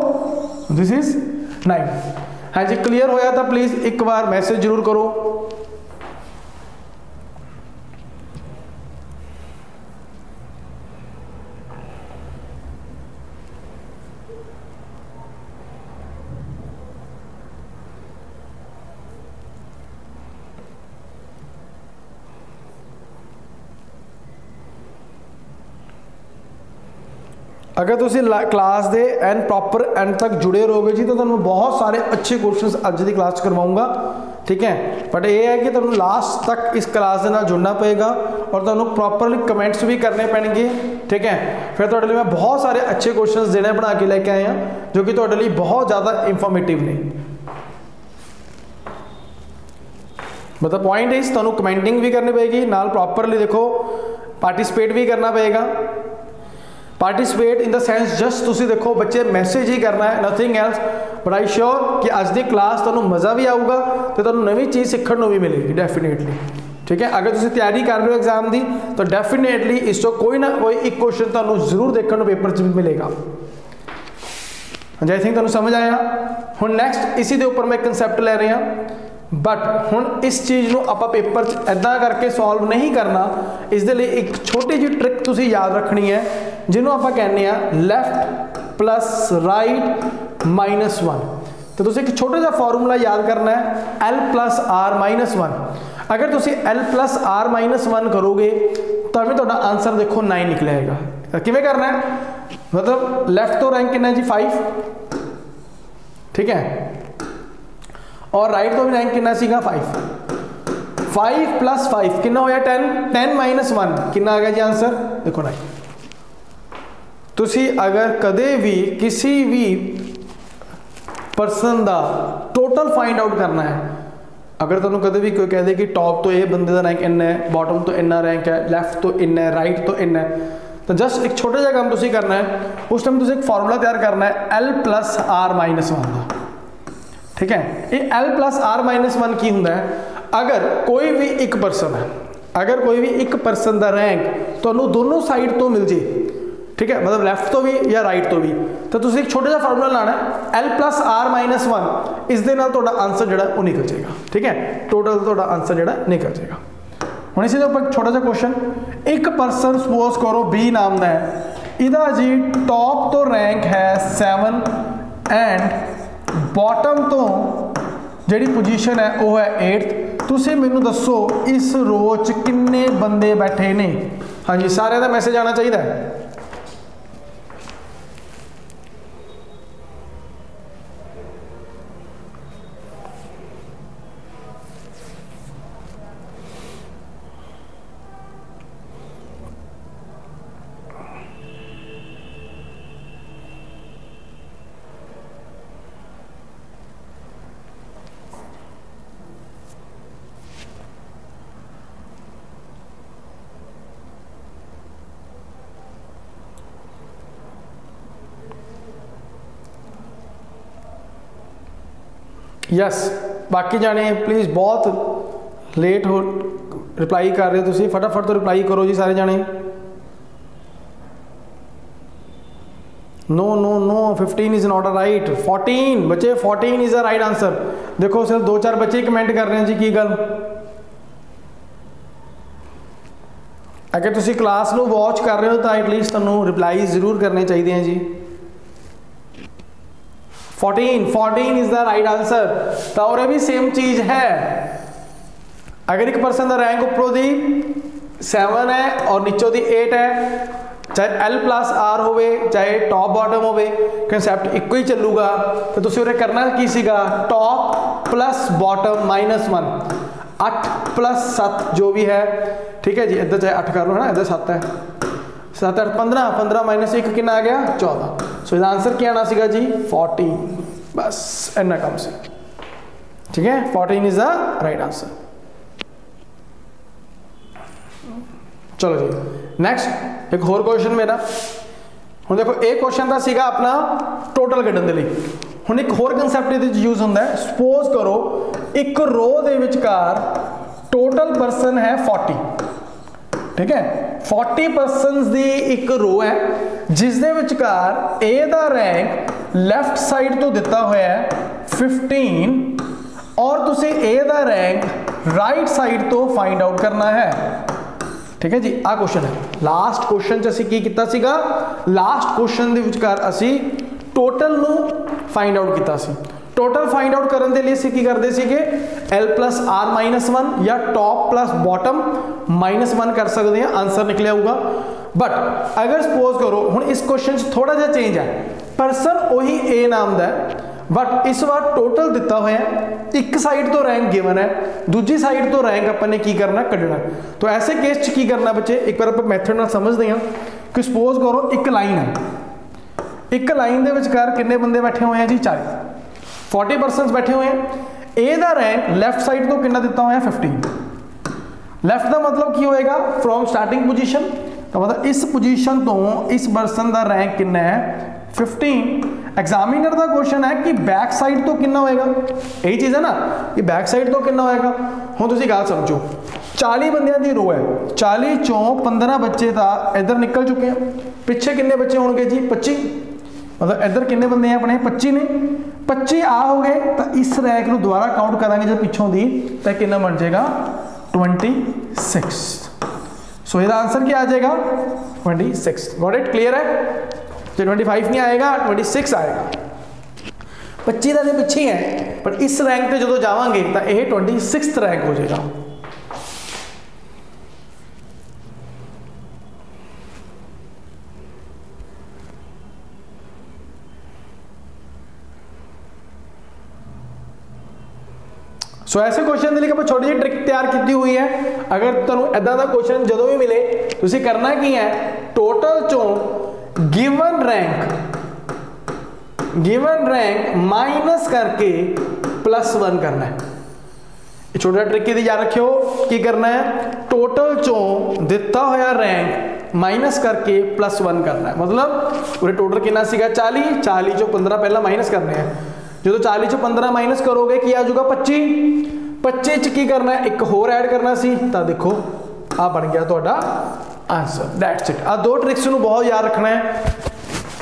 Speaker 1: This is 9 ਹਾਂ ਜੀ ਕਲੀਅਰ ਹੋਇਆ ਤਾਂ ਪਲੀਜ਼ ਇੱਕ ਵਾਰ ਮੈਸੇਜ ਜ਼ਰੂਰ ਕਰੋ। ਅਗਰ ਤੁਸੀਂ ਕਲਾਸ ਦੇ ਐਂਡ ਪ੍ਰੋਪਰ ਐਂਡ ਤੱਕ ਜੁੜੇ ਰਹੋਗੇ ਜੀ, ਤਾਂ ਤੁਹਾਨੂੰ ਬਹੁਤ ਸਾਰੇ ਅੱਛੇ ਕੁਐਸਚਨਸ ਅੱਜ ਦੀ ਕਲਾਸ 'ਚ ਕਰਵਾਉਂਗਾ। ਠੀਕ ਹੈ? ਬਟ ਇਹ ਹੈ ਕਿ ਤੁਹਾਨੂੰ ਲਾਸਟ ਤੱਕ ਇਸ ਕਲਾਸ ਦੇ ਨਾਲ ਜੁੜਨਾ ਪਏਗਾ ਔਰ ਤੁਹਾਨੂੰ ਪ੍ਰੋਪਰਲੀ ਕਮੈਂਟਸ ਵੀ ਕਰਨੇ ਪੈਣਗੇ। ਠੀਕ ਹੈ? ਫਿਰ ਤੁਹਾਡੇ ਲਈ ਮੈਂ ਬਹੁਤ ਸਾਰੇ ਅੱਛੇ ਕੁਐਸਚਨਸ ਜਿਹੜੇ ਬਣਾ ਕੇ ਲੈ ਕੇ ਆਇਆ, ਜੋ ਕਿ ਤੁਹਾਡੇ ਲਈ ਬਹੁਤ ਜ਼ਿਆਦਾ ਇਨਫੋਰਮੇਟਿਵ ਨੇ। ਮਤਲਬ ਪੁਆਇੰਟ ਇਸ ਤੁਹਾਨੂੰ ਕਮੈਂਟਿੰਗ ਵੀ ਕਰਨੀ ਪਏਗੀ, ਨਾਲ ਪ੍ਰੋਪਰਲੀ ਦੇਖੋ ਪਾਰਟਿਸਿਪੇਟ ਵੀ ਕਰਨਾ ਪਏਗਾ। Participate in the sense just ਤੁਸੀਂ ਦੇਖੋ, ਬੱਚੇ ਮੈਸੇਜ ਹੀ ਕਰਨਾ ਹੈ nothing else but I sure ਕਿ ਅੱਜ ਦੀ ਕਲਾਸ ਤੁਹਾਨੂੰ ਮਜ਼ਾ ਵੀ ਆਊਗਾ ਤੇ ਤੁਹਾਨੂੰ ਨਵੀਂ ਚੀਜ਼ ਸਿੱਖਣ ਨੂੰ ਵੀ ਮਿਲੇਗੀ ਡੈਫੀਨੇਟਲੀ ਠੀਕ ਹੈ? ਅਗਰ ਤੁਸੀਂ ਤਿਆਰੀ ਕਰ ਰਹੇ ਹੋ ਐਗਜ਼ਾਮ ਦੀ, ਤਾਂ ਡੈਫੀਨੇਟਲੀ ਇਸ ਤੋਂ ਕੋਈ ਨਾ ਕੋਈ ਇੱਕ ਕੁਐਸਚਨ ਤੁਹਾਨੂੰ ਜ਼ਰੂਰ ਦੇਖਣ ਨੂੰ ਪੇਪਰ 'ਚ ਵੀ ਮਿਲੇਗਾ। ਹਾਂਜੀ ਆਈ ਥਿੰਕ ਤੁਹਾਨੂੰ ਸਮਝ ਆਇਆ? ਹੁਣ ਨੈਕਸਟ ਇਸੇ ਦੇ ਉੱਪਰ ਮੈਂ ਕਨਸੈਪਟ ਲੈ ਰਿਹਾ। ਬਟ ਹੁਣ ਇਸ ਚੀਜ਼ ਨੂੰ ਆਪਾਂ ਪੇਪਰ 'ਚ ਐਦਾਂ ਕਰਕੇ ਸੋਲਵ ਨਹੀਂ ਕਰਨਾ ਇਸ ਦੇ ਲਈ ਇੱਕ ਛੋਟੀ ਜਿਹੀ ਟ੍ਰਿਕ ਤੁਸੀਂ ਯਾਦ ਰੱਖਣੀ ਹੈ, ਜਿਹਨੂੰ ਆਪਾਂ ਕਹਿੰਦੇ ਆ ਲੈਫਟ ਪਲੱਸ ਰਾਈਟ ਮਾਈਨਸ 1 ਤੇ ਤੁਸੀਂ ਇੱਕ ਛੋਟਾ ਜਿਹਾ ਫਾਰਮੂਲਾ ਯਾਦ ਕਰਨਾ ਹੈ, L R 1 ਅਗਰ ਤੁਸੀਂ L R 1 ਕਰੋਗੇ, ਤਾਂ ਵੀ ਤੁਹਾਡਾ ਆਨਸਰ ਦੇਖੋ 9 ਨਿਕਲੇਗਾ ਕਿਵੇਂ ਕਰਨਾ ਹੈ? ਮਤਲਬ ਲੈਫਟ ਤੋਂ ਰੈਂਕ ਕਿੰਨਾ ਜੀ? 5 ਠੀਕ ਹੈ? ਔਰ ਰਾਈਟ ਤੋਂ ਵੀ ਰੈਂਕ ਕਿੰਨਾ ਸੀਗਾ? 5 5 5 ਕਿੰਨਾ ਹੋਇਆ? 10 10 1 ਕਿੰਨਾ ਆ ਗਿਆ ਜੀ ਆਨਸਰ ਦੇਖੋ ਨਾ ਤੁਸੀਂ ਅਗਰ ਕਦੇ ਵੀ ਕਿਸੇ ਵੀ ਪਰਸਨ ਦਾ ਟੋਟਲ ਫਾਈਂਡ ਆਊਟ ਕਰਨਾ ਹੈ, ਅਗਰ ਤੁਹਾਨੂੰ ਕਦੇ ਵੀ ਕੋਈ ਕਹਦੇ ਕਿ ਟੌਪ ਤੋਂ ਇਹ ਬੰਦੇ ਦਾ ਰੈਂਕ ਇੰਨਾ ਹੈ ਬਾਟਮ ਤੋਂ ਇੰਨਾ ਰੈਂਕ ਹੈ ਲੈਫਟ ਤੋਂ ਇੰਨਾ ਹੈ ਰਾਈਟ ਤੋਂ ਇੰਨਾ ਹੈ, ਤਾਂ ਜਸਟ ਇੱਕ ਛੋਟਾ ਜਿਹਾ ਕੰਮ ਤੁਸੀਂ ਕਰਨਾ ਹੈ, ਉਸ ਟਾਈਮ ਤੁਸੀਂ ਇੱਕ ਫਾਰਮੂਲਾ ਤਿਆਰ ਕਰਨਾ ਹੈ, L R 1 ਦਾ। ਠੀਕ ਹੈ ਇਹ L R 1 ਕੀ ਹੁੰਦਾ ਹੈ ਅਗਰ ਕੋਈ ਵੀ ਇੱਕ ਪਰਸਨ ਹੈ ਅਗਰ ਕੋਈ ਵੀ ਇੱਕ ਪਰਸਨ ਦਾ ਰੈਂਕ ਤੁਹਾਨੂੰ ਦੋਨੋਂ ਸਾਈਡ ਤੋਂ ਮਿਲ ਜੇ ਠੀਕ ਹੈ ਮਤਲਬ ਲੈਫਟ ਤੋਂ ਵੀ ਜਾਂ ਰਾਈਟ ਤੋਂ ਵੀ ਤਾਂ ਤੁਸੀਂ ਇੱਕ ਛੋਟਾ ਜਿਹਾ ਫਾਰਮੂਲਾ ਲਾਣਾ ਹੈ L R 1 ਇਸ ਦੇ ਨਾਲ ਤੁਹਾਡਾ ਆਨਸਰ ਜਿਹੜਾ ਉਹ ਨਿਕਲ ਜਾਏਗਾ ਠੀਕ ਹੈ ਟੋਟਲ ਤੁਹਾਡਾ ਆਨਸਰ ਜਿਹੜਾ ਨਿਕਲ ਜਾਏਗਾ ਹੁਣ ਇਸੇ ਦੇ ਉੱਪਰ ਛੋਟਾ ਜਿਹਾ ਕੁਐਸਚਨ ਇੱਕ ਪਰਸਨ ਸਪੋਜ਼ ਕਰੋ B ਨਾਮ ਦਾ ਹੈ ਇਹਦਾ ਜੀ ਟੌਪ ਤੋਂ ਰੈਂਕ ਹੈ 7 ਐਂਡ ਬਾਟਮ ਤੋਂ ਜਿਹੜੀ ਪੋਜੀਸ਼ਨ ਹੈ, ਉਹ ਹੈ 8th ਤੁਸੀਂ ਮੈਨੂੰ ਦੱਸੋ, ਇਸ ਰੋ 'ਚ ਕਿੰਨੇ ਬੰਦੇ ਬੈਠੇ ਨੇ? ਹਾਂਜੀ, ਸਾਰਿਆਂ ਦਾ ਮੈਸੇਜ ਆਣਾ ਚਾਹੀਦਾ ਹੈ? ਯੈਸ ਬਾਕੀ ਜਾਣੇ ਪਲੀਜ਼ ਬਹੁਤ ਲੇਟ ਹੋ ਰਿਪਲਾਈ ਕਰ ਰਹੇ ਤੁਸੀਂ ਫਟਾਫਟ ਤੋਂ ਰਿਪਲਾਈ ਕਰੋ ਜੀ ਸਾਰੇ ਜਾਣੇ no no no 15 is not a right 14 बच्चे 14 इज अ राइट आंसर देखो सिर्फ दो चार बच्चे कमेंट कर रहे हैं जी की गल ਅਗਰ ਤੁਸੀਂ ਕਲਾਸ ਨੂੰ ਵਾਚ ਕਰ ਰਹੇ ਹੋ ਤਾਂ ਐਟਲੀਸਟ ਤੁਹਾਨੂੰ ਰਿਪਲਾਈ ਜ਼ਰੂਰ ਕਰਨੇ ਚਾਹੀਦੇ ਆ ਜੀ 14 14 इज द राइट आंसर ਤਾਂ ਔਰ ਇਹ ਵੀ ਸੇਮ ਚੀਜ਼ ਹੈ ਅਗਰ ਇੱਕ ਪਰਸਨ ਦਾ ਰੈਂਕ ਉੱਪਰੋਂ ਦੀ 7 ਹੈ ਔਰ ਨੀਚੋਂ ਦੀ 8 ਹੈ ਚਾਹੇ L R ਹੋਵੇ ਚਾਹੇ ਟੌਪ ਬਾਟਮ ਹੋਵੇ ਕਨਸੈਪਟ ਇੱਕੋ ਹੀ ਚੱਲੂਗਾ ਤੇ ਤੁਸੀਂ ਉਰੇ ਕਰਨਾ ਕੀ ਸੀਗਾ ਟੌਪ ਪਲੱਸ ਬਾਟਮ -1 8 7 ਜੋ ਵੀ ਹੈ ਠੀਕ ਹੈ ਜੀ ਇੱਧਰ ਚਾਹੇ 8 ਕਰ ਲਓ ਹੈ ਨਾ ਇੱਧਰ 7 ਹੈ 7 8 15 15 1 ਕਿੰਨਾ ਆ ਗਿਆ 14 ਸੋ ਇਹਦਾ ਆਨਸਰ ਕੀ ਆਣਾ ਸੀਗਾ ਜੀ 14 ਬਸ ਇੰਨਾ ਕੰਮ ਸੀ ਠੀਕ ਹੈ 14 ਇਜ਼ ਦਾ ਰਾਈਟ ਆਨਸਰ ਚਲੋ ਜੀ ਨੈਕਸਟ ਇੱਕ ਹੋਰ ਕੁਐਸਚਨ ਮੇਰਾ ਹੁਣ ਦੇਖੋ ਇਹ ਕੁਐਸਚਨ ਦਾ ਸੀਗਾ ਆਪਣਾ ਟੋਟਲ ਕੱਢਣ ਦੇ ਲਈ ਹੁਣ ਇੱਕ ਹੋਰ ਕਨਸੈਪਟ ਇਹਦੇ ਵਿੱਚ ਯੂਜ਼ ਹੁੰਦਾ ਹੈ ਸਪੋਜ਼ ਕਰੋ ਇੱਕ ਰੋ ਦੇ ਵਿਚਕਾਰ ਟੋਟਲ ਪਰਸਨ ਹੈ 40 ਠੀਕ ਹੈ? 40 ਪਰਸਨਸ ਦੀ ਇੱਕ ਰੋ ਹੈ ਜਿਸ ਦੇ ਵਿਚਕਾਰ A ਦਾ ਰੈਂਕ ਲੈਫਟ ਸਾਈਡ ਤੋਂ ਦਿੱਤਾ ਹੋਇਆ ਹੈ 15 ਔਰ ਤੁਸੀਂ A ਦਾ ਰੈਂਕ ਰਾਈਟ ਸਾਈਡ ਤੋਂ ਫਾਈਂਡ ਆਊਟ ਕਰਨਾ ਹੈ। ਠੀਕ ਹੈ ਜੀ? ਆ ਕੁਐਸਚਨ ਹੈ। ਲਾਸਟ ਕੁਐਸਚਨ ਚ ਅਸੀਂ ਕੀ ਕੀਤਾ ਸੀਗਾ? ਲਾਸਟ ਕੁਐਸਚਨ ਦੇ ਵਿਚਕਾਰ ਅਸੀਂ ਟੋਟਲ ਨੂੰ ਫਾਈਂਡ ਆਊਟ ਕੀਤਾ ਸੀ। ਟੋਟਲ ਫਾਈਂਡ ਆਊਟ ਕਰਨ ਦੇ ਲਈ ਅਸੀਂ ਕੀ ਕਰਦੇ ਸੀਗੇ? L R 1 ਜਾਂ ਟੌਪ ਬਾਟਮ -1 ਕਰ ਸਕਦੇ ਆ ਆਨਸਰ ਨਿਕਲਿਆ ਹੋਊਗਾ। ਬਟ ਅਗਰ ਸਪੋਜ਼ ਕਰੋ, ਹੁਣ ਇਸ ਕੁਐਸਚਨ 'ਚ ਥੋੜਾ ਜਿਹਾ ਚੇਂਜ ਹੈ। ਪਰਸਨ ਉਹੀ A ਨਾਮ ਦਾ ਬਟ ਇਸ ਵਾਰ ਟੋਟਲ ਦਿੱਤਾ ਹੋਇਆ ਇੱਕ ਸਾਈਡ ਤੋਂ ਰੈਂਕ ਗਿਵਨ ਹੈ। ਦੂਜੀ ਸਾਈਡ ਤੋਂ ਰੈਂਕ ਆਪਾਂ ਨੇ ਕੀ ਕਰਨਾ? ਕੱਢਣਾ। ਤਾਂ ਐਸੇ ਕੇਸ 'ਚ ਕੀ ਕਰਨਾ ਬੱਚੇ? ਇੱਕ ਵਾਰ ਆਪਾਂ ਮੈਥਡ ਨਾਲ ਸਮਝਦੇ ਹਾਂ ਕਿ ਸਪੋਜ਼ ਕਰੋ ਇੱਕ ਲਾਈਨ ਹੈ। ਇੱਕ ਲਾਈਨ ਦੇ ਵਿਚਕਾਰ ਕਿੰਨੇ ਬੰਦੇ ਬੈਠੇ ਹੋਏ ਆ ਜੀ? 40 40 ਪਰਸਨਸ ਬੈਠੇ ਹੋਏ ਆ। A ਦਾ ਰੈਂਕ ਲੈਫਟ ਸਾਈਡ ਤੋਂ ਕਿੰਨਾ ਦਿੱਤਾ ਹੋਇਆ? 15 ਲੈਫਟ ਦਾ ਮਤਲਬ ਕੀ ਹੋਏਗਾ? ਫਰੋਮ ਸਟਾਰਟਿੰਗ ਪੋਜੀਸ਼ਨ ਤਾਂ ਮਤਲਬ ਇਸ ਪੋਜੀਸ਼ਨ ਤੋਂ ਇਸ ਪਰਸਨ ਦਾ ਰੈਂਕ ਕਿੰਨਾ ਹੈ? 15 ਐਗਜ਼ਾਮੀਨਰ ਦਾ ਕੁਐਸਚਨ ਹੈ ਕਿ ਬੈਕ ਸਾਈਡ ਤੋਂ ਕਿੰਨਾ ਹੋਏਗਾ? ਇਹੀ ਚੀਜ਼ ਹੈ ਨਾ, ਕਿ ਬੈਕ ਸਾਈਡ ਤੋਂ ਕਿੰਨਾ ਹੋਏਗਾ? ਹੁਣ ਤੁਸੀਂ ਗੱਲ ਸਮਝੋ। 40 ਬੰਦਿਆਂ ਦੀ ਰੋ ਹੈ। 40 ਚੋਂ 15 ਬੱਚੇ ਤਾਂ ਇੱਧਰ ਨਿਕਲ ਚੁੱਕੇ ਆ। ਪਿੱਛੇ ਕਿੰਨੇ ਬੱਚੇ ਹੋਣਗੇ ਜੀ? 25 ਮਤਲਬ ਇੱਧਰ ਕਿੰਨੇ ਬੰਦੇ ਆ ਆਪਣੇ? 25 ਨੇ? 25 ਆ ਹੋ ਗਏ, ਤਾਂ ਇਸ ਰੈਕ ਨੂੰ ਦੁਬਾਰਾ ਕਾਊਂਟ ਕਰਾਂਗੇ ਜਦ ਪਿੱਛੋਂ ਦੀ, ਤਾਂ ਕਿੰਨਾ ਬਣ ਜਾਏਗਾ? 26 ਸੋ ਇਹਦਾ ਆਨਸਰ ਕੀ ਆ ਜਾਏਗਾ? 26 ਗॉट ਇਟ ਕਲੀਅਰ ਹੈ? ਤੇ 25 ਨਹੀਂ ਆਏਗਾ 26 ਆਏਗਾ। 25 ਦਾ ਦੇ ਪਿੱਛੇ ਹੈ ਪਰ ਇਸ ਰੈਂਕ ਤੇ ਜਦੋਂ ਜਾਵਾਂਗੇ, ਤਾਂ ਇਹ 26th ਰੈਂਕ ਹੋ ਜਾਏਗਾ। ਸੋ ਐਸੇ ਕੁਐਸਚਨ ਦੇ ਲਈ ਆਪਾਂ ਛੋਟੀ ਜਿਹੀ ਟ੍ਰਿਕ ਤਿਆਰ ਕੀਤੀ ਹੋਈ ਹੈ ਅਗਰ ਤੁਹਾਨੂੰ ਐਦਾਂ ਦਾ ਕੁਐਸਚਨ ਜਦੋਂ ਵੀ ਮਿਲੇ ਤੁਸੀਂ ਕਰਨਾ ਕੀ ਹੈ ਟੋਟਲ ਚੋਂ given rank given rank minus ਕਰਕੇ ਪਲੱਸ 1 ਕਰਨਾ ਹੈ ਇਹ ਛੋਟਾ ਟ੍ਰਿਕ ਇਹਦੀ ਯਾਦ ਰੱਖਿਓ ਕੀ ਕਰਨਾ ਹੈ ਟੋਟਲ ਚੋਂ ਦਿੱਤਾ ਹੋਇਆ ਰੈਂਕ ਮਾਈਨਸ ਕਰਕੇ ਪਲੱਸ 1 ਕਰਨਾ ਹੈ ਮਤਲਬ ਉਹਦੇ ਟੋਟਲ ਕਿੰਨਾ ਸੀਗਾ 40 40 ਚੋਂ 15 ਪਹਿਲਾਂ ਮਾਈਨਸ ਕਰਨੇ ਆ ਜਦੋਂ 40 ਚੋਂ 15 ਮਾਈਨਸ ਕਰੋਗੇ, ਕੀ ਆ ਜਾਊਗਾ? 25 25 ਚ ਕੀ ਕਰਨਾ ਹੈ? ਇੱਕ ਹੋਰ ਐਡ ਕਰਨਾ ਸੀ, ਤਾਂ ਦੇਖੋ ਆ ਬਣ ਗਿਆ ਤੁਹਾਡਾ ਆਨਸਰ ਦੈਟਸ ਇਟ ਆ ਦੋ ਟ੍ਰਿਕਸ ਨੂੰ ਬਹੁਤ ਯਾਦ ਰੱਖਣਾ ਹੈ।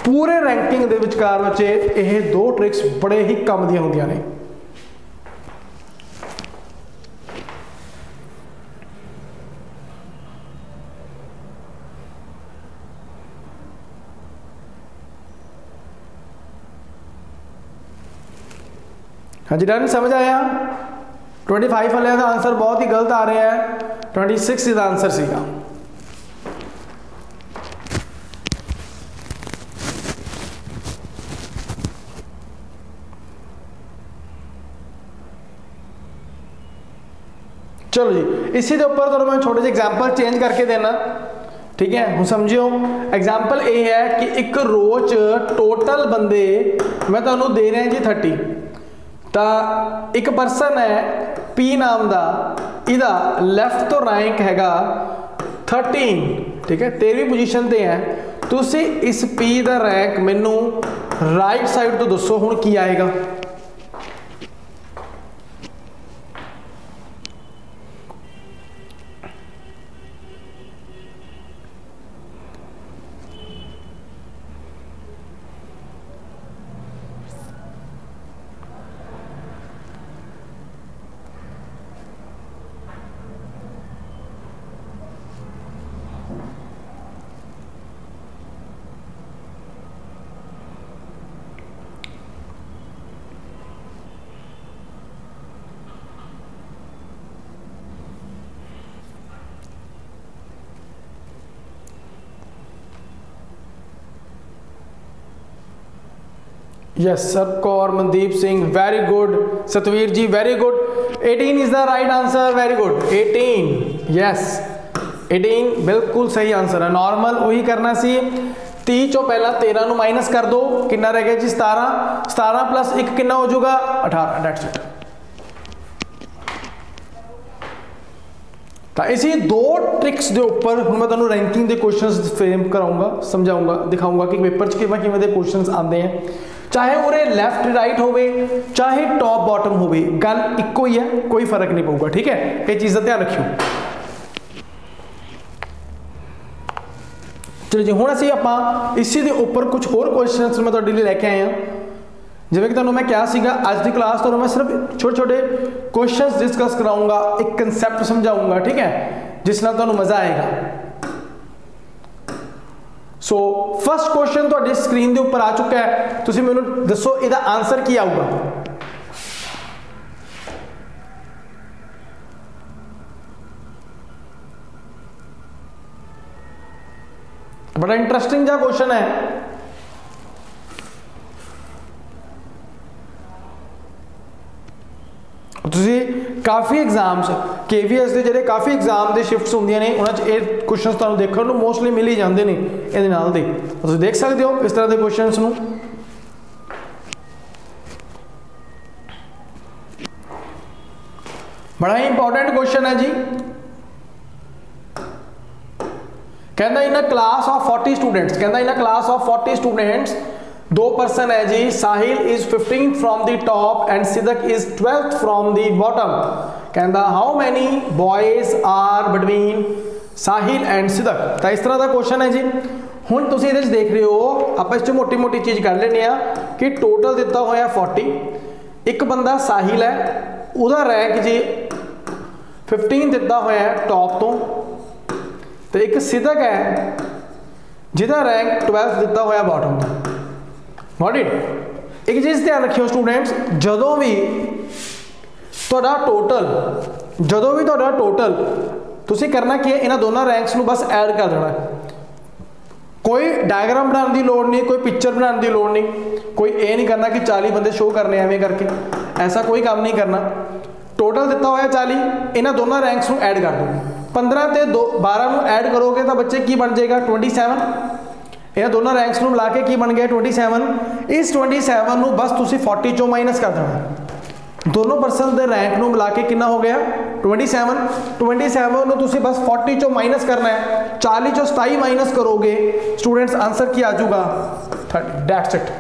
Speaker 1: ਪੂਰੇ ਰੈਂਕਿੰਗ ਦੇ ਵਿਚਕਾਰ ਵਿੱਚ ਇਹ ਦੋ ਟ੍ਰਿਕਸ ਬੜੇ ਹੀ ਕੰਮ ਦੀਆਂ ਹੁੰਦੀਆਂ ਨੇ। ਹਾਂਜੀ ਡਨ ਸਮਝ ਆਇਆ? 25 ਵਾਲਿਆਂ ਦਾ ਆਨਸਰ ਬਹੁਤ ਹੀ ਗਲਤ ਆ ਰਿਹਾ ਹੈ। 26 ਦਾ ਆਨਸਰ ਸੀਗਾ। ਚਲੋ ਜੀ, ਇਸੇ ਦੇ ਉੱਪਰ ਤੁਹਾਨੂੰ ਮੈਂ ਛੋਟੇ ਜਿਹੇ ਐਗਜ਼ਾਮਪਲ ਚੇਂਜ ਕਰਕੇ ਦੇਣਾ। ਠੀਕ ਹੈ, ਹੁਣ ਸਮਝਿਓ। ਐਗਜ਼ਾਮਪਲ ਇਹ ਹੈ ਕਿ ਇੱਕ ਰੋ ਟੋਟਲ ਬੰਦੇ, ਮੈਂ ਤੁਹਾਨੂੰ ਦੇ ਰਿਹਾ ਜੀ 30 ਤਾਂ ਇੱਕ ਪਰਸਨ ਹੈ P ਨਾਮ ਦਾ, ਇਹਦਾ ਲੈਫਟ ਤੋਂ ਰੈਂਕ ਹੈਗਾ 13 ਠੀਕ ਹੈ? 13ਵੀਂ ਪੋਜੀਸ਼ਨ ਤੇ ਹੈ। ਤੁਸੀਂ ਇਸ P ਦਾ ਰੈਂਕ ਮੈਨੂੰ ਰਾਈਟ ਸਾਈਡ ਤੋਂ ਦੱਸੋ ਹੁਣ ਕੀ ਆਏਗਾ। Yes, Sarkor, Mandeep Singh, very good. Satveer ji, very good. 18 is the right answer, very good. 18, yes. 18 ਬਿਲਕੁਲ ਸਹੀ ਆਨਸਰ ਹੈ ਨਾਰਮਲ ਉਹੀ ਕਰਨਾ ਸੀ 30 ਚੋਂ ਪਹਿਲਾਂ 13 ਨੂੰ ਮਾਈਨਸ ਕਰ ਦੋ ਕਿੰਨਾ ਰਹਿ ਗਿਆ ਜੀ 17 17 ਪਲੱਸ 1 ਕਿੰਨਾ ਹੋ ਜਾਊਗਾ 18 ਦੈਟਸ ਇਟ ਤਾਂ ਇਸੇ ਦੋ ਟ੍ਰਿਕਸ ਦੇ ਉੱਪਰ ਹੁਣ ਮੈਂ ਤੁਹਾਨੂੰ ਰੈਂਕਿੰਗ ਦੇ ਕੁਐਸਚਨਸ ਫਰੇਮ ਕਰਾਉਂਗਾ ਸਮਝਾਉਂਗਾ ਦਿਖਾਉਂਗਾ ਕਿ ਪੇਪਰ 'ਚ ਕਿਵੇਂ ਕਿਵੇਂ ਦੇ ਕੁਐਸਚਨਸ ਆਉਂਦੇ ਆ। ਚਾਹੇ ਉਰੇ ਲੈਫਟ ਰਾਈਟ ਹੋਵੇ, ਚਾਹੇ ਟੌਪ ਬਾਟਮ ਹੋਵੇ, ਗੱਲ ਇੱਕੋ ਹੀ ਹੈ, ਕੋਈ ਫ਼ਰਕ ਨਹੀਂ ਪਊਗਾ, ਠੀਕ ਹੈ? ਇਹ ਚੀਜ਼ ਦਾ ਧਿਆਨ ਰੱਖਿਓ। ਚਲੋ ਜੀ, ਹੁਣ ਅਸੀਂ ਆਪਾਂ ਇਸੇ ਦੇ ਉੱਪਰ ਕੁਝ ਹੋਰ ਕੁਐਸਚਨਸ ਮੈਂ ਤੁਹਾਡੇ ਲਈ ਲੈ ਕੇ ਆਏ ਹਾਂ। ਜਿਵੇਂ ਕਿ ਤੁਹਾਨੂੰ ਮੈਂ ਕਿਹਾ ਸੀਗਾ, ਅੱਜ ਦੀ ਕਲਾਸ ਤੁਹਾਨੂੰ ਮੈਂ ਸਿਰਫ ਛੋਟੇ ਛੋਟੇ ਕੁਐਸਚਨਸ ਡਿਸਕਸ ਕਰਾਉਂਗਾ ਇੱਕ ਕਨਸੈਪਟ ਸਮਝਾਉਂਗਾ ਠੀਕ ਹੈ? ਜਿਸ ਨਾਲ ਤੁਹਾਨੂੰ ਮਜ਼ਾ ਆਏਗਾ। ਸੋ ਫਸਟ ਕੁਐਸਚਨ ਤੁਹਾਡੀ ਸਕਰੀਨ ਦੇ ਉੱਪਰ ਆ ਚੁੱਕਾ ਹੈ। ਤੁਸੀਂ ਮੈਨੂੰ ਦੱਸੋ, ਇਹਦਾ ਆਨਸਰ ਕੀ ਆਊਗਾ? ਬੜਾ ਇੰਟਰਸਟਿੰਗ ਜਿਹਾ ਕੁਐਸਚਨ ਹੈ। ਤੁਸੀਂ ਕਾਫੀ ਐਗਜ਼ਾਮਸ ਕੇਵੀਐਸ ਦੇ ਜਿਹੜੇ ਕਾਫੀ ਐਗਜ਼ਾਮ ਦੇ ਸ਼ਿਫਟਸ ਹੁੰਦੀਆਂ ਨੇ, ਉਹਨਾਂ 'ਚ ਇਹ ਕੁਐਸਚਨਸ ਤੁਹਾਨੂੰ ਦੇਖਣ ਨੂੰ ਮੋਸਟਲੀ ਮਿਲ ਹੀ ਜਾਂਦੇ ਨੇ ਇਹਦੇ ਨਾਲ ਦੇ। ਤੁਸੀਂ ਦੇਖ ਸਕਦੇ ਹੋ ਇਸ ਤਰ੍ਹਾਂ ਦੇ ਕੁਐਸਚਨਸ ਨੂੰ। ਬੜਾ ਹੀ ਇੰਪੋਰਟੈਂਟ ਕੁਐਸਚਨ ਹੈ ਜੀ। ਕਹਿੰਦਾ in a class of 40 students ਕਹਿੰਦਾ in a class of 40 students ਦੋ ਪਰਸਨ ਹੈ ਜੀ, Sahil is 15th from the top and Sidak is 12th from the bottom ਕਹਿੰਦਾ how many boys are between Sahil and Sidak? ਤਾਂ ਇਸ ਤਰ੍ਹਾਂ ਦਾ question ਹੈ ਜੀ। ਹੁਣ ਤੁਸੀਂ ਇਹਦੇ ਵਿੱਚ ਦੇਖ ਰਹੇ ਹੋ, ਆਪਾਂ ਇਸ ਚ ਮੋਟੀ ਮੋਟੀ ਚੀਜ਼ ਕੱਢ ਲੈਨੇ ਆ ਕਿ ਟੋਟਲ ਦਿੱਤਾ ਹੋਇਆ 40 ਇੱਕ ਬੰਦਾ ਸਾਹਿਲ ਹੈ, ਉਹਦਾ ਰੈਂਕ ਜੀ 15 ਦਿੱਤਾ ਹੋਇਆ ਹੈ ਟੌਪ ਤੋਂ। ਤੇ ਇੱਕ ਸਿਦਕ ਹੈ, ਜਿਹਦਾ ਰੈਂਕ 12 ਦਿੱਤਾ ਹੋਇਆ ਬਾਟਮ ਤੋਂ। ਗॉट ਇਟ ਇੱਕ ਚੀਜ਼ ਧਿਆਨ ਰੱਖਿਓ ਸਟੂਡੈਂਟਸ ਜਦੋਂ ਵੀ ਤੁਹਾਡਾ ਟੋਟਲ ਜਦੋਂ ਵੀ ਤੁਹਾਡਾ ਟੋਟਲ ਤੁਸੀਂ ਕਰਨਾ ਕੀ ਹੈ, ਇਹਨਾਂ ਦੋਨਾਂ ਰੈਂਕਸ ਨੂੰ ਬਸ ਐਡ ਕਰ ਦੇਣਾ। ਕੋਈ ਡਾਇਗਰਾਮ ਬਣਾਉਣ ਦੀ ਲੋੜ ਨਹੀਂ, ਕੋਈ ਪਿਕਚਰ ਬਣਾਉਣ ਦੀ ਲੋੜ ਨਹੀਂ, ਕੋਈ ਇਹ ਨਹੀਂ ਕਰਨਾ ਕਿ 40 ਬੰਦੇ ਸ਼ੋਅ ਕਰਨੇ ਐਵੇਂ ਕਰਕੇ। ਐਸਾ ਕੋਈ ਕੰਮ ਨਹੀਂ ਕਰਨਾ। ਟੋਟਲ ਦਿੱਤਾ ਹੋਇਆ 40 ਇਹਨਾਂ ਦੋਨਾਂ ਰੈਂਕਸ ਨੂੰ ਐਡ ਕਰ ਦਿਓ। 15 ਤੇ 12 ਨੂੰ ਐਡ ਕਰੋਗੇ ਤਾਂ ਬੱਚੇ ਕੀ ਬਣ ਜਾਏਗਾ? 27 ਇਹਨਾਂ ਦੋਨਾਂ ਰੈਂਕਸ ਨੂੰ ਮਿਲਾ ਕੇ ਕੀ ਬਣ ਗਿਆ 27 ਇਸ 27 ਨੂੰ ਬਸ ਤੁਸੀਂ 40 ਚੋਂ ਮਾਈਨਸ ਕਰ ਦੇਣਾ। ਦੋਨੋਂ ਪਰਸਨ ਦੇ ਰੈਂਕ ਨੂੰ ਮਿਲਾ ਕੇ ਕਿੰਨਾ ਹੋ ਗਿਆ? 27 27 ਨੂੰ ਤੁਸੀਂ ਬਸ 40 ਚੋਂ ਮਾਈਨਸ ਕਰਨਾ ਹੈ। 40 ਚੋਂ 27 ਮਾਈਨਸ ਕਰੋਗੇ। ਸਟੂਡੈਂਟਸ ਆਨਸਰ ਕੀ ਆ ਜਾਊਗਾ? 30 ਦੈਟਸ ਇਟ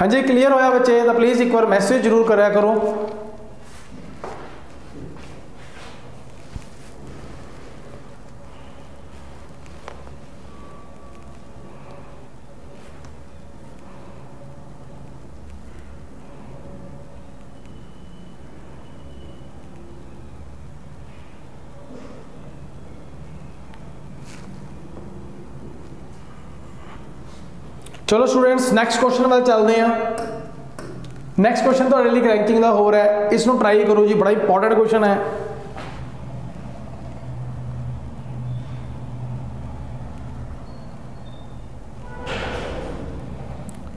Speaker 1: ਹਾਂਜੀ ਕਲੀਅਰ ਹੋਇਆ ਬੱਚੇ ਤਾਂ ਪਲੀਜ਼ ਇੱਕ ਵਾਰ ਮੈਸੇਜ ਜ਼ਰੂਰ ਕਰਿਆ ਕਰੋ। ਚਲੋ ਸਟੂਡੈਂਟਸ ਨੈਕਸਟ ਕੁਐਸਚਨ ਵੱਲ ਚੱਲਦੇ ਹਾਂ। ਨੈਕਸਟ ਕੁਐਸਚਨ ਤੁਹਾਡੇ ਲਈ ਰੈਂਕਿੰਗ ਦਾ ਹੋਰ ਹੈ। ਇਸ ਨੂੰ ਟਰਾਈ ਕਰੋ ਜੀ, ਬੜਾ ਇੰਪੋਰਟੈਂਟ ਕੁਐਸਚਨ ਹੈ।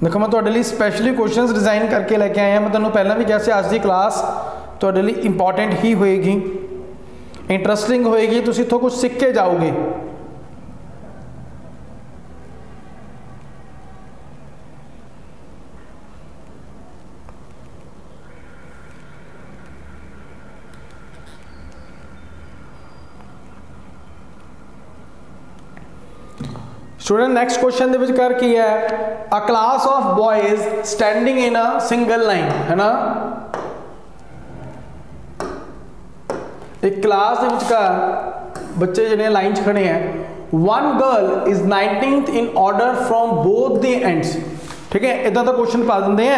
Speaker 1: ਦੇਖੋ, ਮੈਂ ਤੁਹਾਡੇ ਲਈ ਸਪੈਸ਼ਲੀ ਕੁਐਸਚਨਸ ਡਿਜ਼ਾਈਨ ਕਰਕੇ ਲੈ ਕੇ ਆਇਆ। ਮੈਂ ਤੁਹਾਨੂੰ ਪਹਿਲਾਂ ਵੀ ਕਿਹਾ ਸੀ, ਅੱਜ ਦੀ ਕਲਾਸ ਤੁਹਾਡੇ ਲਈ ਇੰਪੋਰਟੈਂਟ ਹੀ ਹੋਏਗੀ। ਇੰਟਰਸਟਿੰਗ ਹੋਏਗੀ, ਤੁਸੀਂ ਇੱਥੋਂ ਕੁਝ ਸਿੱਖ ਕੇ ਜਾਓਗੇ। ਸਟੂਡੈਂਟ ਨੈਕਸਟ ਕੁਐਸਚਨ ਦੇ ਵਿੱਚ ਕਰ ਕੀ ਹੈ? A class of boys standing in a single line ਹੈ ਨਾ? ਇੱਕ ਕਲਾਸ ਦੇ ਵਿਚਕਾਰ ਬੱਚੇ ਜਿਹੜੇ ਲਾਈਨ 'ਚ ਖੜੇ ਆ। One girl is 19th in order from both the ends. ਠੀਕ ਹੈ? ਇਦਾਂ ਦਾ ਕੁਐਸਚਨ ਪਾ ਦਿੰਦੇ ਆ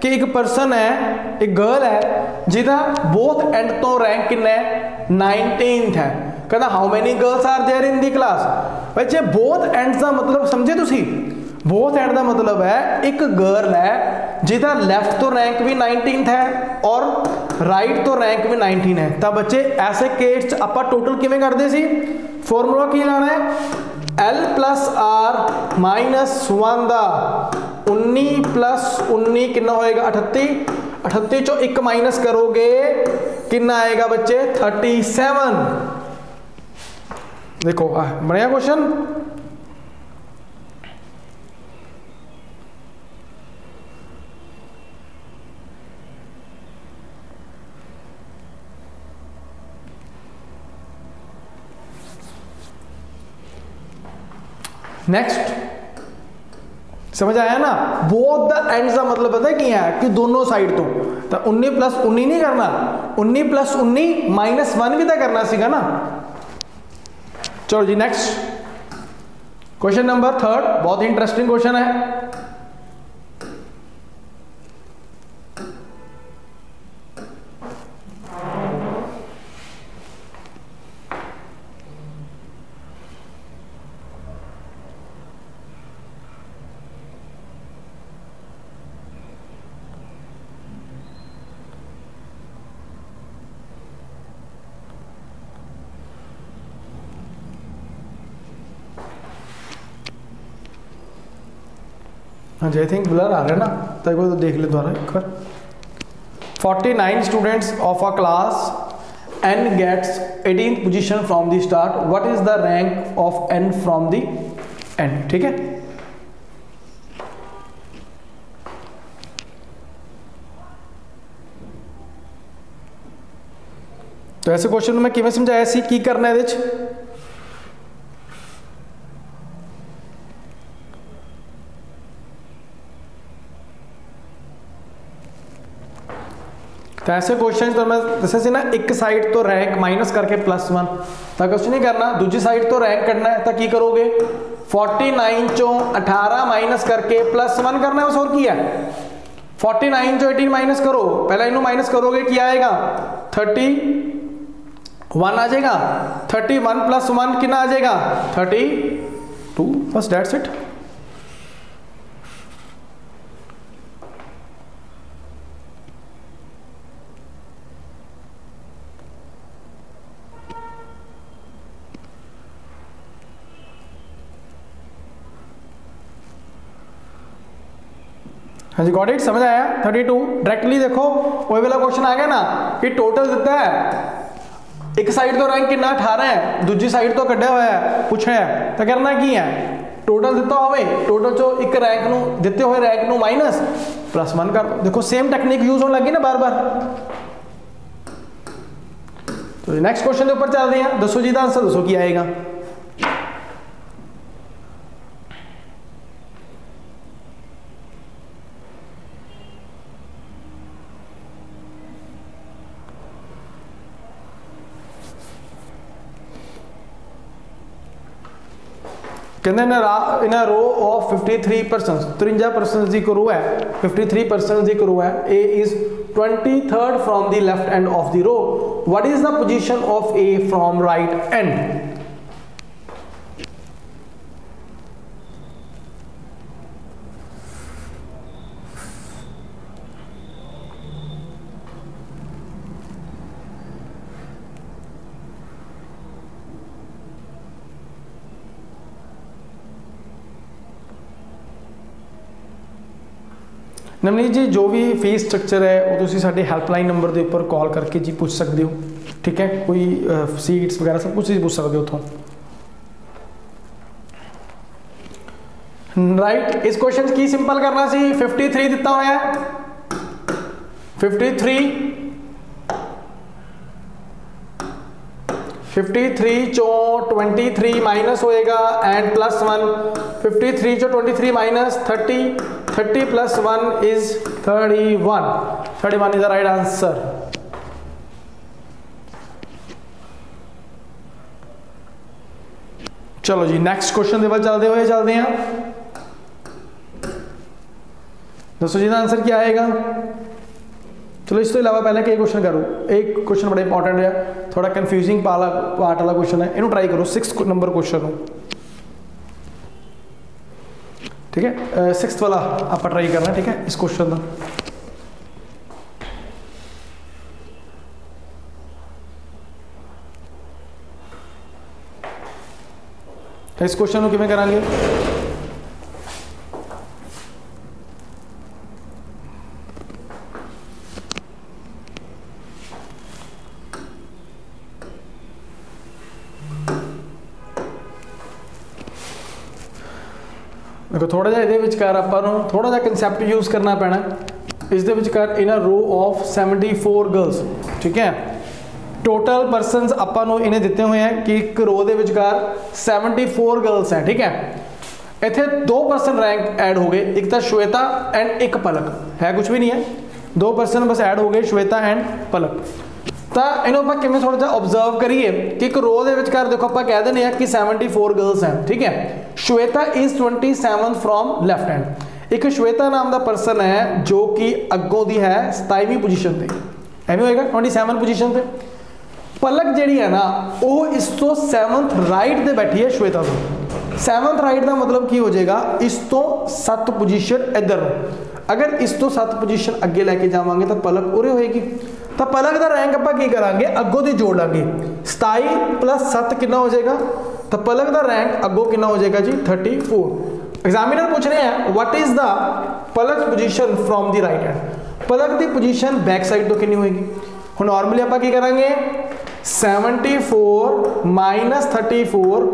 Speaker 1: ਕਿ ਇੱਕ ਪਰਸਨ ਹੈ, ਇੱਕ ਗਰਲ ਹੈ, ਜਿਹਦਾ ਬੋਥ ਐਂਡ ਤੋਂ ਰੈਂਕ ਕਿੰਨਾ ਹੈ? 19th ਹੈ। ਕਹਿੰਦਾ how many girls are there in the class ਬੱਚੇ ਬੋਥ ਐਂਡਸ ਦਾ ਮਤਲਬ ਸਮਝੇ ਤੁਸੀਂ ਬੋਥ ਐਂਡ ਦਾ ਮਤਲਬ ਹੈ ਇੱਕ ਗਰਲ ਹੈ ਜਿਹਦਾ ਲੈਫਟ ਤੋਂ ਰੈਂਕ ਵੀ 19th ਹੈ ਔਰ ਰਾਈਟ ਤੋਂ ਰੈਂਕ ਵੀ 19 ਹੈ ਤਾਂ ਬੱਚੇ ਐਸੇ ਕੇਸ ਚ ਆਪਾਂ ਟੋਟਲ ਕਿਵੇਂ ਕਰਦੇ ਸੀ ਫਾਰਮੂਲਾ ਕੀ ਲਾਣਾ ਹੈ L R 1 ਦਾ 19 19 ਕਿੰਨਾ ਹੋਏਗਾ 38 38 ਚੋਂ 1 ਮਾਈਨਸ ਕਰੋਗੇ ਕਿੰਨਾ ਆਏਗਾ ਬੱਚੇ 37 ਦੇਖੋ ਆ ਬਣਿਆ ਕੁਐਸਚਨ नेक्स्ट समझ आया ना बोथ द एंड्स का मतलब पता ਕੀ ਹੈ ਕਿ ਦੋਨੋਂ ਸਾਈਡ ਤੋਂ ਤਾਂ 19 19 ਨਹੀਂ ਕਰਨਾ 19 19 ਮਾਈਨਸ 1 ਵੀ ਤਾਂ ਕਰਨਾ ਸੀਗਾ ਨਾ चलो जी नेक्स्ट क्वेश्चन नंबर थर्ड बहुत ही इंटरेस्टिंग क्वेश्चन है हाँ जी आई थिंक ब्लर आ रहा है ना? तो एक बार तो देख ले दोबारा एक बार। Forty nine students of a class N gets eighteen position from the start what is the rank of N from the end ठीक है? तो ऐसे क्वेश्चन में किमें समझाया? सी की करना है तो ऐसे क्वेश्चन तो मैं, जैसे ना एक साइड तो रैंक माइनस करके प्लस वन तो कुछ नहीं करना, दूसरी साइड तो रैंक करना है तो की करोगे? 49 चो 18 माइनस करके प्लस वन करना है बस और किया 49 चो 18 माइनस करो। पहला इन माइनस करोगे, क्या आएगा? 30 वन आ जाएगा। 31 वन प्लस वन कितना आ जाएगा? 32 बस डेट्स इट हाँ जी गॉट इट समझ आया 32 डायरेक्टली देखो वही वाला क्वेश्चन आ गया ना कि टोटल देता है ਇੱਕ ਸਾਈਡ ਤੋਂ ਰੈਂਕ ਕਿੰਨਾ 18 ਹੈ ਦੂਜੀ ਸਾਈਡ ਤੋਂ ਕੱਢਿਆ ਹੋਇਆ ਹੈ ਪੁੱਛਿਆ ਤਾਂ ਕਰਨਾ ਕੀ ਹੈ ਟੋਟਲ ਦਿੱਤਾ ਹੋਵੇ ਟੋਟਲ ਚੋਂ ਇੱਕ ਰੈਂਕ ਨੂੰ ਦਿੱਤੇ ਹੋਏ ਰੈਂਕ ਨੂੰ ਮਾਈਨਸ ਪਲੱਸ 1 ਕਰ ਦੇਖੋ ਸੇਮ ਟੈਕਨੀਕ ਯੂਜ਼ ਹੋਣ ਲੱਗੀ ਨਾ ਬਾਰ-ਬਾਰ तो नेक्स्ट क्वेश्चन के ऊपर चल रहे हैं दसो जी का आंसर दसो की आएगा ਕਹਿੰਦੇ ਨੇ ਇਨ ਅ ਰੋ ਆਫ 53% 53% ਦੀ ਇੱਕ ਰੋ ਹੈ 53% ਦੀ ਇੱਕ ਰੋ ਹੈ A is 23rd from the left end of the row what is the position of A from right end Navneet ji, ਜੋ ਵੀ ਫੀਸ ਸਟਰਕਚਰ ਹੈ, ਉਹ ਤੁਸੀਂ ਸਾਡੇ ਹੈਲਪਲਾਈਨ ਨੰਬਰ ਦੇ ਉੱਪਰ ਕਾਲ ਕਰਕੇ ਜੀ ਪੁੱਛ ਸਕਦੇ ਹੋ। ਠੀਕ ਹੈ? ਕੋਈ ਸੀਟਸ ਵਗੈਰਾ, ਸਭ ਕੁਝ ਤੁਸੀਂ ਪੁੱਛ ਸਕਦੇ ਹੋ ਉੱਥੋਂ। ਰਾਈਟ ਇਸ ਕੁਐਸਚਨ ਕੀ ਸਿੰਪਲ ਕਰਨਾ ਸੀ? 53 ਦਿੱਤਾ ਹੋਇਆ। ਹੈ 53 53 ਚੋਂ 23 ਮਾਈਨਸ ਹੋਏਗਾ ਐਂਡ ਪਲੱਸ 1 53 ਚੋਂ 23 minus 30 30 plus 1 is 31 31 is the right answer. ਚਲੋ ਜੀ ਨੈਕਸਟ ਕੁਐਸਚਨ ਦੇ ਵੱਲ ਚੱਲਦੇ ਹੋਏ ਚੱਲਦੇ ਹਾਂ ਦੱਸੋ ਜੀ ਦਾ ਆਨਸਰ ਕੀ ਆਏਗਾ ਚਲੋ ਇਸ ਤੋਂ ਇਲਾਵਾ ਪਹਿਲਾਂ ਕਿ ਕੁਐਸਚਨ ਕਰੋ ਇਹ ਕੁਐਸਚਨ ਬੜਾ ਇੰਪੋਰਟੈਂਟ ਹੈ ਥੋੜਾ ਕਨਫਿਊਜ਼ਿੰਗ ਵਾਲਾ ਪਾਰਟ ਵਾਲਾ ਕੁਐਸਚਨ ਹੈ ਇਹਨੂੰ ਟਰਾਈ ਕਰੋ 6 ਨੰਬਰ ਕੁਐਸਚਨ ਨੂੰ ठीक है? सिक्स वाला आप ट्राई करना, ठीक है? इस क्वेश्चन का। इस क्वेश्चन को किमें करा ਦੇਖੋ ਥੋੜਾ ਜਿਹਾ ਇਹਦੇ ਵਿਚਕਾਰ ਆਪਾਂ ਨੂੰ ਥੋੜਾ ਜਿਹਾ ਕਨਸੈਪਟ ਯੂਜ਼ ਕਰਨਾ ਪੈਣਾ। ਇਸ ਦੇ ਵਿਚਕਾਰ in a row of 74 girls ਠੀਕ ਹੈ? ਟੋਟਲ ਪਰਸਨਸ ਆਪਾਂ ਨੂੰ ਇਹਨੇ ਦਿੱਤੇ ਹੋਏ ਆ ਕਿ ਇੱਕ ਰੋ ਦੇ ਵਿਚਕਾਰ 74 ਗਰਲਸ ਹੈ, ਠੀਕ ਹੈ? ਇੱਥੇ ਦੋ ਪਰਸਨ ਰੈਂਕ ਐਡ ਹੋ ਗਏ, ਇੱਕ ਤਾਂ ਸ਼ਵੇਤਾ ਐਂਡ ਇੱਕ ਪਲਕ। ਹੈ ਕੁਝ ਵੀ ਨਹੀਂ ਹੈ। ਦੋ ਪਰਸਨ ਬਸ ਐਡ ਹੋ ਗਏ, ਸ਼ਵੇਤਾ ਐਂਡ ਪਲਕ। ਤਾਂ ਇਹਨੂੰ ਆਪਾਂ ਕਿਵੇਂ ਥੋੜਾ ਜਿਹਾ ਆਬਜ਼ਰਵ ਕਰੀਏ ਕਿ ਇੱਕ ਰੋ ਦੇ ਵਿਚਕਾਰ ਦੇਖੋ ਆਪਾਂ ਕਹਿ ਦਿੰਦੇ ਆ ਕਿ 74 ਗਰਲਸ ਹਨ ਠੀਕ ਹੈ। Shweta is 27 from left hand ਇੱਕ ਸ਼ਵੇਤਾ ਨਾਮ ਦਾ ਪਰਸਨ ਹੈ ਜੋ ਕਿ ਅੱਗੋਂ ਦੀ ਹੈ 27ਵੀਂ ਪੋਜੀਸ਼ਨ ਤੇ। ਐਵੇਂ ਹੋਏਗਾ 27 ਪੋਜੀਸ਼ਨ ਤੇ। ਪਲਕ ਜਿਹੜੀ ਹੈ ਨਾ, ਉਹ ਇਸ ਤੋਂ 7th ਰਾਈਟ ਤੇ ਬੈਠੀ ਹੈ ਸ਼ਵੇਤਾ ਤੋਂ। 7th ਰਾਈਟ ਦਾ ਮਤਲਬ ਕੀ ਹੋ ਜਾਏਗਾ? ਇਸ ਤੋਂ 7 ਪੋਜੀਸ਼ਨ ਇੱਧਰ ਨੂੰ। ਅਗਰ ਇਸ ਤੋਂ 7 ਪੋਜੀਸ਼ਨ ਅੱਗੇ ਲੈ ਕੇ ਜਾਵਾਂਗੇ ਤਾਂ ਪਲਕ ਉਰੇ ਹੋਏਗੀ। ਤਾਂ ਪਲਕ ਦਾ ਰੈਂਕ ਆਪਾਂ ਕੀ ਕਰਾਂਗੇ? ਅੱਗੋਂ ਦੀ ਜੋੜ ਲਾਂਗੇ। 27 7 ਕਿੰਨਾ ਹੋ ਜਾਏਗਾ? ਤਾਂ ਪਲਕ ਦਾ ਰੈਂਕ ਅੱਗੋਂ ਕਿੰਨਾ ਹੋ ਜਾਏਗਾ ਜੀ? 34 ਐਗਜ਼ਾਮੀਨਰ ਪੁੱਛ ਰਹੇ ਹੈ what is the Palak position from the right hand Palak the position back side ਤੋਂ ਕਿੰਨੀ ਹੋਏਗੀ? ਹੁਣ ਨਾਰਮਲੀ ਆਪਾਂ ਕੀ ਕਰਾਂਗੇ? 74 34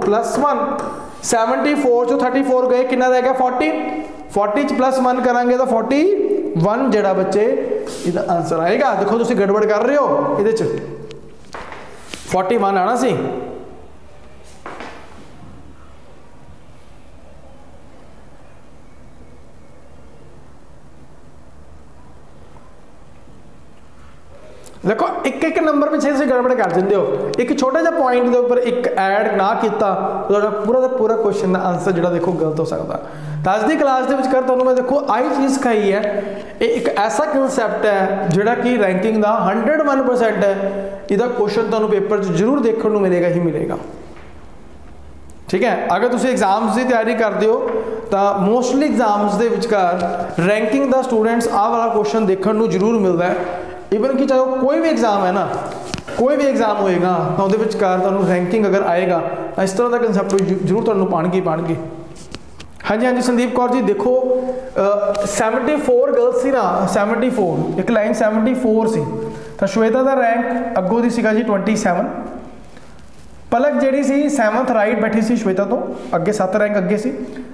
Speaker 1: 1 74 ਚੋਂ 34 ਗਏ, ਕਿੰਨਾ ਰਹਿ ਗਿਆ? 40 40 ਚ ਪਲੱਸ 1 ਕਰਾਂਗੇ ਤਾਂ 41 ਜਿਹੜਾ ਬੱਚੇ, ਇਹਦਾ ਆਨਸਰ ਆਏਗਾ। ਦੇਖੋ ਤੁਸੀਂ ਗੜਬੜ ਕਰ ਰਹੇ ਹੋ ਇਹਦੇ ਚ। 41 ਆਣਾ ਸੀ। ਦੇਖੋ, ਇੱਕ ਇੱਕ ਨੰਬਰ ਪਿੱਛੇ ਤੁਸੀਂ ਗੜਬੜ ਕਰ ਦਿੰਦੇ ਹੋ। ਇੱਕ ਛੋਟਾ ਜਿਹਾ ਪੁਆਇੰਟ ਦੇ ਉੱਪਰ ਇੱਕ ਐਡ ਨਾ ਕੀਤਾ, ਤੁਹਾਡਾ ਪੂਰਾ ਦਾ ਪੂਰਾ ਕੁਐਸਚਨ ਦਾ ਆਨਸਰ ਜਿਹੜਾ ਦੇਖੋ ਗਲਤ ਹੋ ਸਕਦਾ। ਤਾਂ ਅੱਜ ਦੀ ਕਲਾਸ ਦੇ ਵਿੱਚ ਕਰ ਤੁਹਾਨੂੰ ਮੈਂ ਦੇਖੋ ਆਈ ਚੀਜ਼ ਸਿਖਾਈ ਹੈ। ਇਹ ਇੱਕ ਐਸਾ ਕਨਸੈਪਟ ਹੈ ਜਿਹੜਾ ਕਿ ਰੈਂਕਿੰਗ ਦਾ 101% ਹੈ। ਇਹਦਾ ਕੁਐਸਚਨ ਤੁਹਾਨੂੰ ਪੇਪਰ 'ਚ ਜ਼ਰੂਰ ਦੇਖਣ ਨੂੰ ਮਿਲੇਗਾ, ਹੀ ਮਿਲੇਗਾ। ਠੀਕ ਹੈ? ਅਗਰ ਤੁਸੀਂ ਐਗਜ਼ਾਮਸ ਦੀ ਤਿਆਰੀ ਕਰਦੇ ਹੋ, ਤਾਂ ਮੋਸਟਲੀ ਐਗਜ਼ਾਮਸ ਦੇ ਵਿਚਕਾਰ ਰੈਂਕਿੰਗ ਦਾ ਸਟੂਡੈਂਟਸ ਆਹ ਵਾਲਾ ਕੁਐਸਚਨ ਦੇਖਣ ਨੂੰ ਜ਼ਰੂਰ ਮਿਲਦਾ ਹੈ। ਇਵਨ ਕਿ ਚਾਹੇ ਕੋਈ ਵੀ ਐਗਜ਼ਾਮ ਹੈ ਨਾ, ਕੋਈ ਵੀ ਐਗਜ਼ਾਮ ਹੋਏਗਾ, ਤਾਂ ਉਹਦੇ ਵਿਚਕਾਰ ਤੁਹਾਨੂੰ ਰੈਂਕਿੰਗ ਅਗਰ ਆਏਗਾ, ਤਾਂ ਇਸ ਤਰ੍ਹਾਂ ਦਾ ਕਨਸੈਪਟ ਜ਼ਰੂਰ ਤੁਹਾਨੂੰ ਪਾਣਗੇ ਪਾਣਗੇ ਹਾਂਜੀ ਹਾਂਜੀ, ਸੰਦੀਪ ਕੌਰ ਜੀ, ਦੇਖੋ 74 ਗਰਲਸ ਸੀ ਨਾ 74 ਇੱਕ ਲਾਈਨ 74 ਸੀ। ਤਾਂ ਸ਼ਵੇਤਾ ਦਾ ਰੈਂਕ ਅੱਗੋਂ ਦੀ ਸੀਗਾ ਜੀ 27 ਪਲਕ ਜਿਹੜੀ ਸੀ 7th ਰਾਈਟ ਬੈਠੀ ਸੀ ਸ਼ਵੇਤਾ ਤੋਂ, ਅੱਗੇ 7 ਰੈਂਕ ਅੱਗੇ ਸੀ।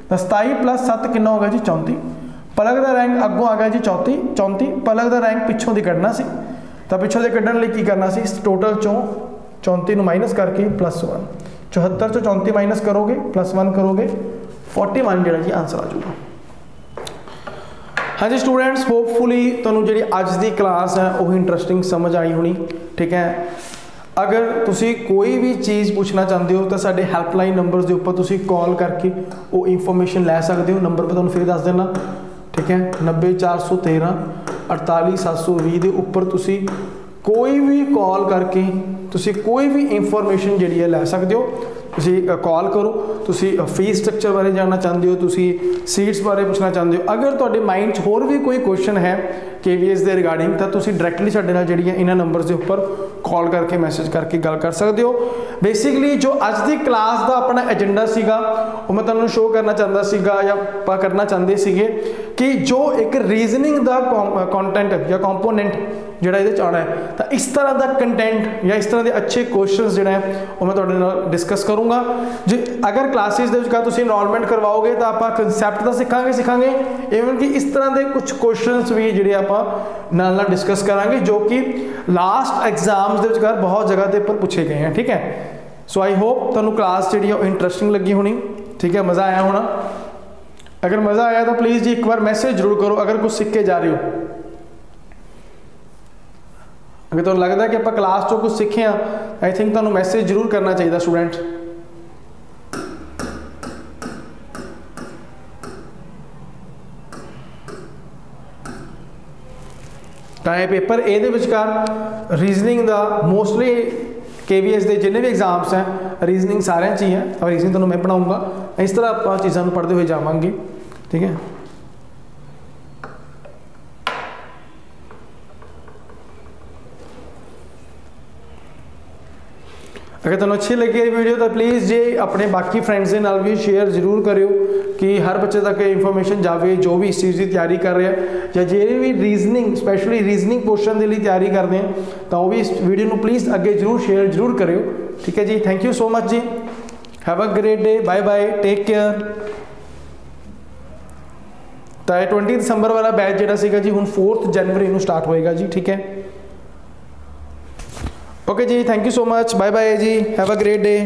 Speaker 1: ਤਾਂ 27 7 ਕਿੰਨਾ ਹੋ ਗਿਆ ਜੀ 34 ਪਲਕ ਦਾ ਰੈਂਕ ਅੱਗੋਂ ਆ ਗਿਆ ਜੀ 34 34 ਪਲਕ ਦਾ ਰੈਂਕ ਪਿੱਛੋਂ ਦੀ ਕੱਢਣਾ ਸੀ। ਤਾਂ ਪਿੱਛੋਂ ਦੇ ਕੱਢਣ ਲਈ ਕੀ ਕਰਨਾ ਸੀ? ਟੋਟਲ ਚੋਂ 34 ਨੂੰ ਮਾਈਨਸ ਕਰਕੇ ਪਲੱਸ 1 74 ਚੋਂ 34 ਮਾਈਨਸ ਕਰੋਗੇ ਪਲੱਸ 1 ਕਰੋਗੇ। 41 ਜਿਹੜਾ ਜੀ ਆਨਸਰ ਆ ਜਾਊਗਾ। ਹਾਂਜੀ ਸਟੂਡੈਂਟਸ ਹੋਪਫੁਲੀ ਤੁਹਾਨੂੰ ਜਿਹੜੀ ਅੱਜ ਦੀ ਕਲਾਸ ਹੈ, ਉਹ ਇੰਟਰਸਟਿੰਗ ਸਮਝ ਆਈ ਹੋਣੀ। ਠੀਕ ਹੈ? ਅਗਰ ਤੁਸੀਂ ਕੋਈ ਵੀ ਚੀਜ਼ ਪੁੱਛਣਾ ਚਾਹੁੰਦੇ ਹੋ, ਤਾਂ ਸਾਡੇ ਹੈਲਪਲਾਈਨ ਨੰਬਰਸ ਦੇ ਉੱਪਰ ਤੁਸੀਂ ਕਾਲ ਕਰਕੇ ਉਹ ਇਨਫੋਰਮੇਸ਼ਨ ਲੈ ਸਕਦੇ ਹੋ। ਨੰਬਰ ਮੈਂ ਤੁਹਾਨੂੰ ਫਿਰ ਦੱਸ ਦਿੰਦਾ। ਠੀਕ ਹੈ? 90413 48720 ਦੇ ਉੱਪਰ ਤੁਸੀਂ ਕੋਈ ਵੀ ਕਾਲ ਕਰਕੇ ਤੁਸੀਂ ਕੋਈ ਵੀ ਇਨਫੋਰਮੇਸ਼ਨ ਜਿਹੜੀ ਹੈ ਲੈ ਸਕਦੇ ਹੋ। ਤੁਸੀਂ ਕਾਲ ਕਰੋ। ਤੁਸੀਂ ਫੀਸ ਸਟਰਕਚਰ ਬਾਰੇ ਜਾਣਨਾ ਚਾਹੁੰਦੇ ਹੋ, ਤੁਸੀਂ ਸੀਟਸ ਬਾਰੇ ਪੁੱਛਣਾ ਚਾਹੁੰਦੇ ਹੋ। ਅਗਰ ਤੁਹਾਡੇ ਮਾਈਂਡ 'ਚ ਹੋਰ ਵੀ ਕੋਈ ਕੁਐਸਚਨ ਹੈ ਕੇਵੀਐਸ ਦੇ ਰਿਗਾਰਡਿੰਗ ਤਾਂ ਤੁਸੀਂ ਡਾਇਰੈਕਟਲੀ ਸਾਡੇ ਨਾਲ ਜਿਹੜੀ ਹੈ ਇਹਨਾਂ ਨੰਬਰਸ ਦੇ ਉੱਪਰ ਕਾਲ ਕਰਕੇ ਮੈਸੇਜ ਕਰਕੇ ਗੱਲ ਕਰ ਸਕਦੇ ਹੋ। ਬੇਸਿਕਲੀ ਜੋ ਅੱਜ ਦੀ ਕਲਾਸ ਦਾ ਆਪਣਾ ਏਜੰਡਾ ਸੀਗਾ, ਉਹ ਮੈਂ ਤੁਹਾਨੂੰ ਸ਼ੋਅ ਕਰਨਾ ਚਾਹੁੰਦਾ ਸੀਗਾ ਜਾਂ ਆਪਾਂ ਕਰਨਾ ਚਾਹੁੰਦੇ ਸੀਗੇ ਕਿ ਜੋ ਇੱਕ ਰੀਜ਼ਨਿੰਗ ਦਾ ਕੰਟੈਂਟ ਜਾਂ ਕੰਪੋਨੈਂਟ ਜਿਹੜਾ ਇਹਦੇ ਚ ਆਣਾ ਹੈ, ਤਾਂ ਇਸ ਤਰ੍ਹਾਂ ਦਾ ਕੰਟੈਂਟ ਜਾਂ ਇਸ ਤਰ੍ਹਾਂ ਦੇ ਅੱਛੇ ਕੁਐਸਚਨਸ ਜਿਹੜਾ ਹੈ, ਉਹ ਮੈਂ ਤੁਹਾਡੇ ਨਾਲ ਡਿਸਕਸ ਕਰੂੰਗਾ। ਜੇ ਅਗਰ ਕਲਾਸਿਸ ਦੇ ਵਿੱਚ ਕਾ ਤੁਸੀਂ ਇਨਰੋਲਮੈਂਟ ਕਰਵਾਓਗੇ, ਤਾਂ ਆਪਾਂ ਕਨਸੈਪਟ ਦਾ ਸਿੱਖਾਂਗੇ ਸਿੱਖਾਂਗੇ ਇਵਨ ਕਿ ਇਸ ਤਰ੍ਹਾਂ ਦੇ ਕੁਝ ਕੁਐਸਚਨਸ ਵੀ ਜਿਹੜੇ ਆਪਾਂ ਨਾਲ ਨਾਲ ਡਿਸਕਸ ਕਰਾਂਗੇ, ਜੋ ਕਿ ਲਾਸਟ ਐਗਜ਼ਾਮਸ ਦੇ ਵਿਚਕਾਰ ਬਹੁਤ ਜਗ੍ਹਾ ਤੇ ਉੱਪਰ ਪੁੱਛੇ ਗਏ ਹਨ ਠੀਕ ਹੈ? ਸੋ ਆਈ ਹੋਪ ਤੁਹਾਨੂੰ ਕਲਾਸ ਜਿਹੜੀ ਆ ਉਹ ਇੰਟਰਸਟਿੰਗ ਲੱਗੀ ਹੋਣੀ, ਠੀਕ ਹੈ? ਮਜ਼ਾ ਆਇਆ ਹੋਣਾ। ਅਗਰ ਮਜ਼ਾ ਆਇਆ ਤਾਂ ਪਲੀਜ਼ ਜੀ ਇੱਕ ਵਾਰ ਮੈਸੇਜ ਜ਼ਰੂਰ ਕਰੋ, ਅਗਰ ਕੁਝ ਸਿੱਖ ਕੇ ਜਾ ਰਹੇ ਹੋ। ਅਗਰ ਤੁਹਾਨੂੰ ਲੱਗਦਾ ਕਿ ਆਪਾਂ ਕਲਾਸ ਚੋਂ ਕੁਝ ਸਿੱਖਿਆ ਆਈ ਥਿੰਕ ਤੁਹਾਨੂੰ ਮੈਸੇਜ ਜ਼ਰੂਰ ਕਰਨਾ ਚਾਹੀਦਾ ਸਟੂਡੈਂਟ ਤਾਂ ਇਹ ਪੇਪਰ ਇਹਦੇ ਵਿਚਕਾਰ ਰੀਜ਼ਨਿੰਗ ਦਾ ਮੋਸਟਲੀ ਕੇਵੀਐਸ ਦੇ ਜਿੰਨੇ ਵੀ ਐਗਜ਼ਾਮਸ ਹੈ ਰੀਜ਼ਨਿੰਗ ਸਾਰਿਆਂ 'ਚ ਹੀ ਹੈ। ਔਰ ਰੀਜ਼ਨਿੰਗ ਤੁਹਾਨੂੰ ਮੈਂ ਪੜਾਉਂਗਾ ਇਸ ਤਰ੍ਹਾਂ ਆਪਾਂ ਚੀਜ਼ਾਂ ਨੂੰ ਪੜ੍ਹਦੇ ਹੋਏ ਜਾਵਾਂਗੇ। ਠੀਕ ਹੈ? ਅਗਰ ਤੁਹਾਨੂੰ ਅੱਛੀ ਲੱਗੀ ਇਹ ਵੀਡੀਓ ਤਾਂ ਪਲੀਜ਼ ਜੇ ਆਪਣੇ ਬਾਕੀ ਫਰੈਂਡਸ ਦੇ ਨਾਲ ਵੀ ਸ਼ੇਅਰ ਜ਼ਰੂਰ ਕਰਿਓ ਕਿ ਹਰ ਬੱਚੇ ਤੱਕ ਇਹ ਇਨਫੋਰਮੇਸ਼ਨ ਜਾਵੇ, ਜੋ ਵੀ ਇਸ ਚੀਜ਼ ਦੀ ਤਿਆਰੀ ਕਰ ਰਿਹਾ ਜਾਂ ਜਿਹੜੇ ਵੀ ਰੀਜ਼ਨਿੰਗ ਸਪੈਸ਼ਲੀ ਰੀਜ਼ਨਿੰਗ ਪੋਰਸ਼ਨ ਦੇ ਲਈ ਤਿਆਰੀ ਕਰਦੇ ਆ, ਤਾਂ ਉਹ ਵੀ ਇਸ ਵੀਡੀਓ ਨੂੰ ਪਲੀਜ਼ ਅੱਗੇ ਜ਼ਰੂਰ ਸ਼ੇਅਰ ਜ਼ਰੂਰ ਕਰਿਓ। ਠੀਕ ਹੈ ਜੀ? ਥੈਂਕ ਯੂ ਸੋ ਮਚ ਜੀ। Have a great day bye bye take care ਤਾਂ ਇਹ 20 ਦਸੰਬਰ ਵਾਲਾ ਬੈਚ ਜਿਹੜਾ ਸੀਗਾ ਜੀ, ਹੁਣ 4th ਜਨਵਰੀ ਨੂੰ ਸਟਾਰਟ ਹੋਏਗਾ ਜੀ। ਠੀਕ ਹੈ? ਓਕੇ ਜੀ thank you so much bye bye ਜੀ ਹੈਵ ਅ ਗ੍ਰੇਟ ਡੇ